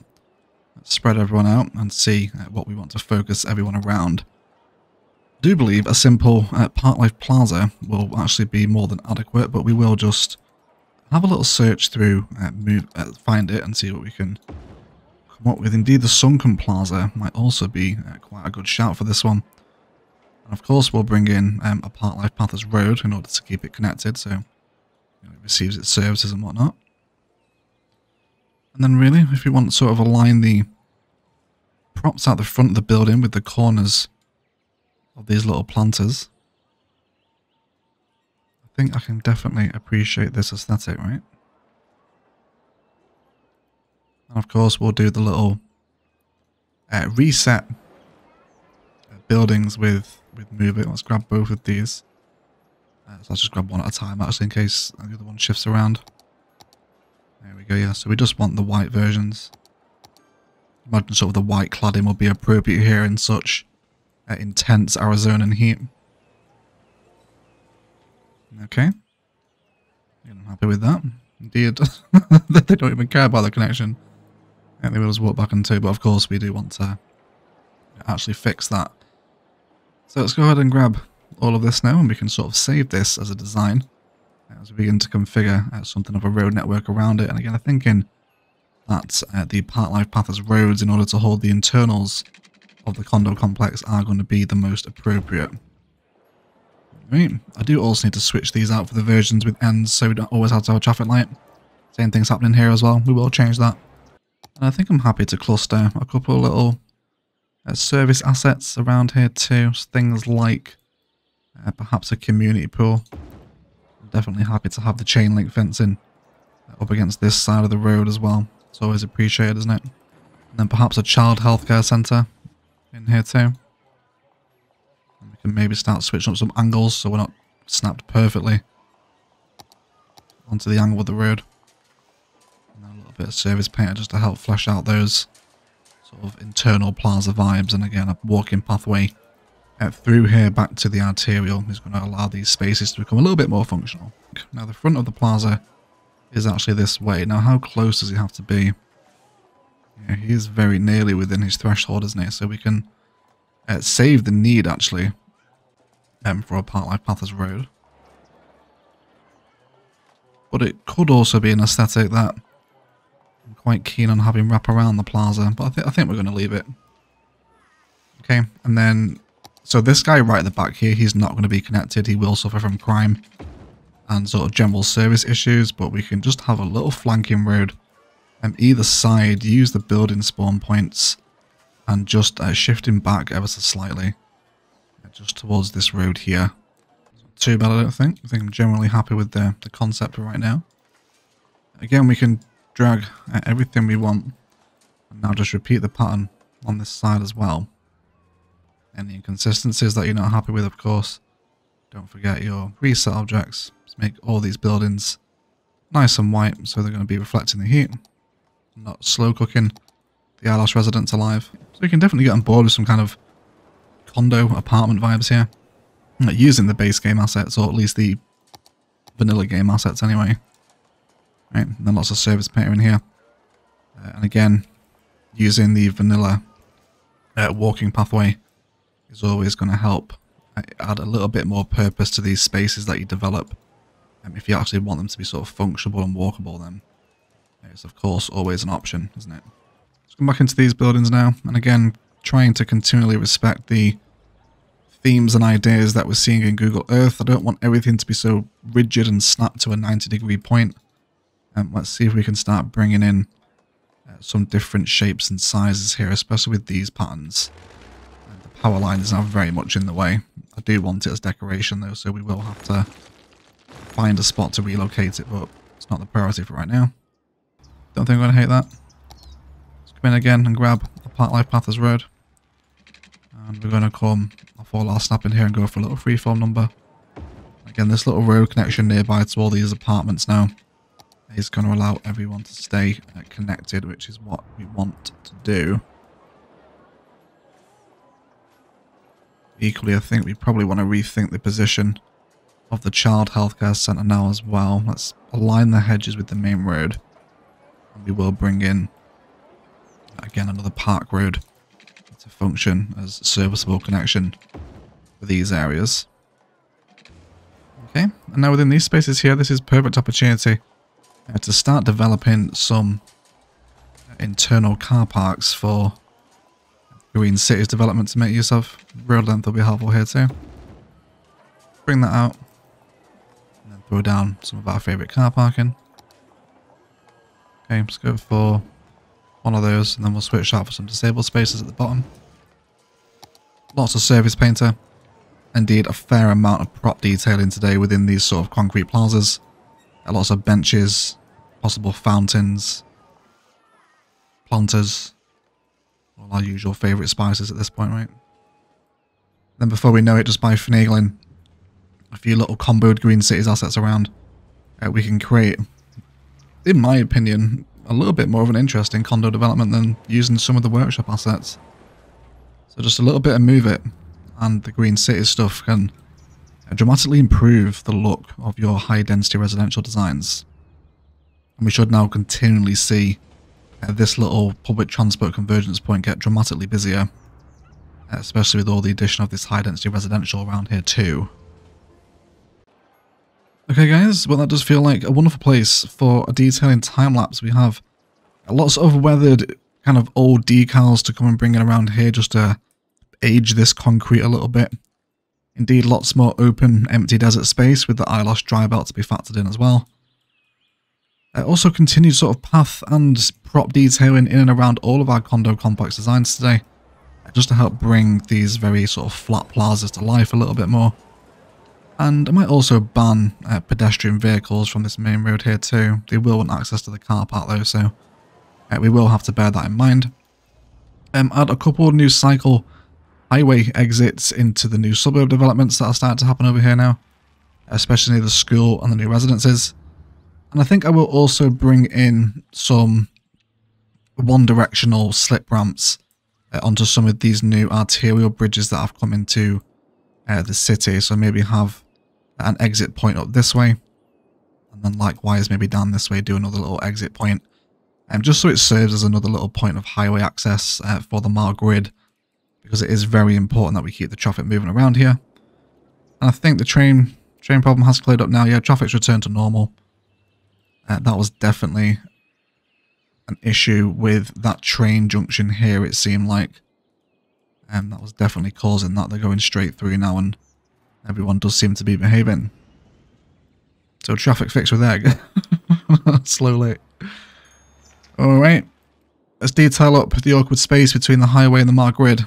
Let's spread everyone out and see uh, what we want to focus everyone around. I do believe a simple uh, Park Life Plaza will actually be more than adequate but we will just have a little search through uh, move, uh, find it and see what we can up with. Indeed, the Sunken Plaza might also be uh, quite a good shout for this one. And of course, we'll bring in um, a Park Life Pathers Road in order to keep it connected, so you know, it receives its services and whatnot. And then really, if we want to sort of align the props out the front of the building with the corners of these little planters, I think I can definitely appreciate this aesthetic, right? And of course, we'll do the little uh, reset buildings with, with Move It. Let's grab both of these. Uh, so let's just grab one at a time, actually, in case the other one shifts around. There we go, yeah. So we just want the white versions. Imagine sort of the white cladding will be appropriate here in such uh, intense Arizonan heat. Okay. I'm happy with that. Indeed. they don't even care about the connection. And they will just walk back into, but of course we do want to actually fix that. So let's go ahead and grab all of this now and we can sort of save this as a design as we begin to configure uh, something of a road network around it. And again, I'm thinking that uh, the Park Life Path as roads in order to hold the internals of the condo complex are going to be the most appropriate. Right. I do also need to switch these out for the versions with ends so we don't always have to have a traffic light. Same thing's happening here as well. We will change that. And I think I'm happy to cluster a couple of little uh, service assets around here too. Things like uh, perhaps a community pool. I'm definitely happy to have the chain link fencing up against this side of the road as well. It's always appreciated, isn't it? And then perhaps a child healthcare centre in here too. And we can maybe start switching up some angles so we're not snapped perfectly onto the angle of the road bit of surface painter just to help flesh out those sort of internal plaza vibes. And again, a walking pathway uh, through here back to the arterial is going to allow these spaces to become a little bit more functional. Now, the front of the plaza is actually this way. Now, how close does he have to be? Yeah, he is very nearly within his threshold, isn't he? So we can uh, save the need, actually, um, for a Park Life Pathers Road. But it could also be an aesthetic that quite keen on having wrap around the plaza, but I, th I think we're going to leave it. Okay, and then So this guy right at the back here, he's not going to be connected. He will suffer from crime and sort of general service issues, but we can just have a little flanking road on either side, use the building spawn points, and just uh, shifting back ever so slightly, uh, just towards this road here. Too bad, I don't think. I think I'm generally happy with the, the concept right now. Again, we can drag everything we want, and now just repeat the pattern on this side as well. Any inconsistencies that you're not happy with, of course, don't forget your reset objects. Make all these buildings nice and white so they're going to be reflecting the heat. Not slow cooking the Ilos residents alive. So we can definitely get on board with some kind of condo apartment vibes here. Using the base game assets, or at least the vanilla game assets anyway. Right, and then lots of surface painter in here. Uh, and again, using the vanilla uh, walking pathway is always going to help uh, add a little bit more purpose to these spaces that you develop. Um, if you actually want them to be sort of functional and walkable, then it's of course always an option, isn't it? Let's come back into these buildings now, and again, trying to continually respect the themes and ideas that we're seeing in Google Earth. I don't want everything to be so rigid and snapped to a 90 degree point. Um, let's see if we can start bringing in uh, some different shapes and sizes here, especially with these patterns. Uh, the power line is now very much in the way. I do want it as decoration though, so we will have to find a spot to relocate it, but it's not the priority for right now. Don't think I'm going to hate that. Let's come in again and grab the Park Life Pathers Road. And we're going to come off all our snap in here and go for a little freeform number. Again, this little road connection nearby to all these apartments now is going to allow everyone to stay uh, connected, which is what we want to do. Equally, I think we probably want to rethink the position of the child healthcare centre now as well. Let's align the hedges with the main road. And we will bring in, again, another park road to function as a serviceable connection for these areas. Okay, and now within these spaces here, this is perfect opportunity uh, to start developing some internal car parks for Green Cities development to make use of. Road length will be helpful here too. Bring that out. And then throw down some of our favourite car parking. Okay, let's go for one of those and then we'll switch out for some disabled spaces at the bottom. Lots of surface painter. Indeed, a fair amount of prop detailing today within these sort of concrete plazas. Lots of benches, possible fountains, planters, all our usual favourite spices at this point, right? Then before we know it, just by finagling a few little comboed Green Cities assets around, uh, we can create, in my opinion, a little bit more of an interesting condo development than using some of the workshop assets. So just a little bit of move it, and the Green Cities stuff can dramatically improve the look of your high density residential designs. And we should now continually see uh, this little public transport convergence point get dramatically busier, especially with all the addition of this high density residential around here too. Okay guys, well that does feel like a wonderful place for a detailing time lapse. We have lots of weathered kind of old decals to come and bring it around here just to age this concrete a little bit. Indeed, lots more open, empty desert space with the Ilos dry belt to be factored in as well. Uh, also continued sort of path and prop detailing in and around all of our condo complex designs today, just to help bring these very sort of flat plazas to life a little bit more. And I might also ban uh, pedestrian vehicles from this main road here too. They will want access to the car park though, so uh, we will have to bear that in mind. Um, add a couple of new cycle highway exits into the new suburb developments that are starting to happen over here now, especially near the school and the new residences. And I think I will also bring in some one-directional slip ramps uh, onto some of these new arterial bridges that have come into uh, the city. So maybe have an exit point up this way. And then likewise, maybe down this way, do another little exit point. Um, just so it serves as another little point of highway access uh, for the Mile grid. Because it is very important that we keep the traffic moving around here. And I think the train train problem has cleared up now. Yeah, traffic's returned to normal. Uh, that was definitely an issue with that train junction here, it seemed like. And that was definitely causing that. They're going straight through now and everyone does seem to be behaving. So traffic fix with egg. Slowly. Alright. Let's detail up the awkward space between the highway and the marked grid.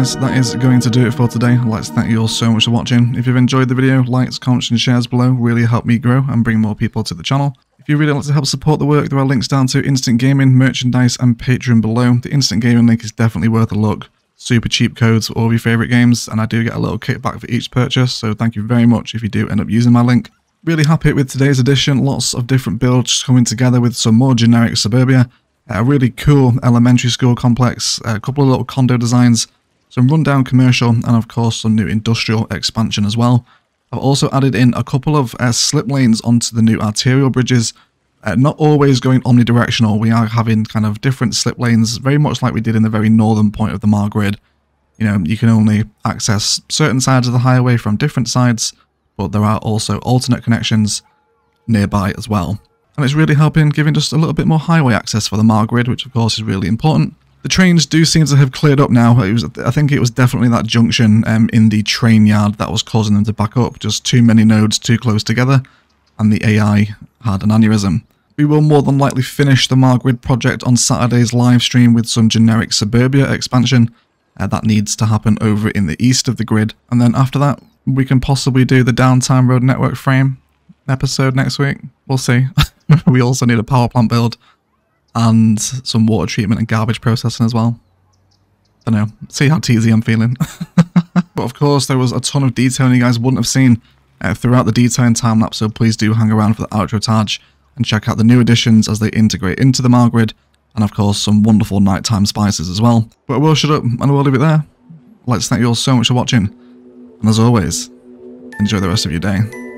Guys, that is going to do it for today. I'd like to thank you all so much for watching. If you've enjoyed the video, likes, comments and shares below really help me grow and bring more people to the channel. If you really want to help support the work, there are links down to Instant Gaming, merchandise and Patreon below. The Instant Gaming link is definitely worth a look. Super cheap codes for all your favourite games, and I do get a little kickback for each purchase, so thank you very much if you do end up using my link. really happy with today's edition. Lots of different builds coming together with some more generic suburbia. A really cool elementary school complex, a couple of little condo designs, some rundown commercial, and of course some new industrial expansion as well. I've also added in a couple of uh, slip lanes onto the new arterial bridges. Uh, not always going omnidirectional, we are having kind of different slip lanes, very much like we did in the very northern point of the Mile grid. You know, you can only access certain sides of the highway from different sides, but there are also alternate connections nearby as well. And it's really helping giving just a little bit more highway access for the Mile grid, which of course is really important. The trains do seem to have cleared up now. Was, I think it was definitely that junction um, in the train yard that was causing them to back up. Just too many nodes too close together, and the AI had an aneurysm. We will more than likely finish the Mile grid project on Saturday's live stream with some generic suburbia expansion. Uh, that needs to happen over in the east of the grid. And then after that, we can possibly do the Downtown Road Network frame episode next week. We'll see. we also need a power plant build and some water treatment and garbage processing as well. I don't know. See how teasy I'm feeling. but of course, there was a ton of detailing you guys wouldn't have seen uh, throughout the detailing time lapse, so please do hang around for the outro tag and check out the new additions as they integrate into the Mile grid, and of course some wonderful nighttime spices as well. But I will shut up and I will leave it there. To thank you all so much for watching, and as always, enjoy the rest of your day.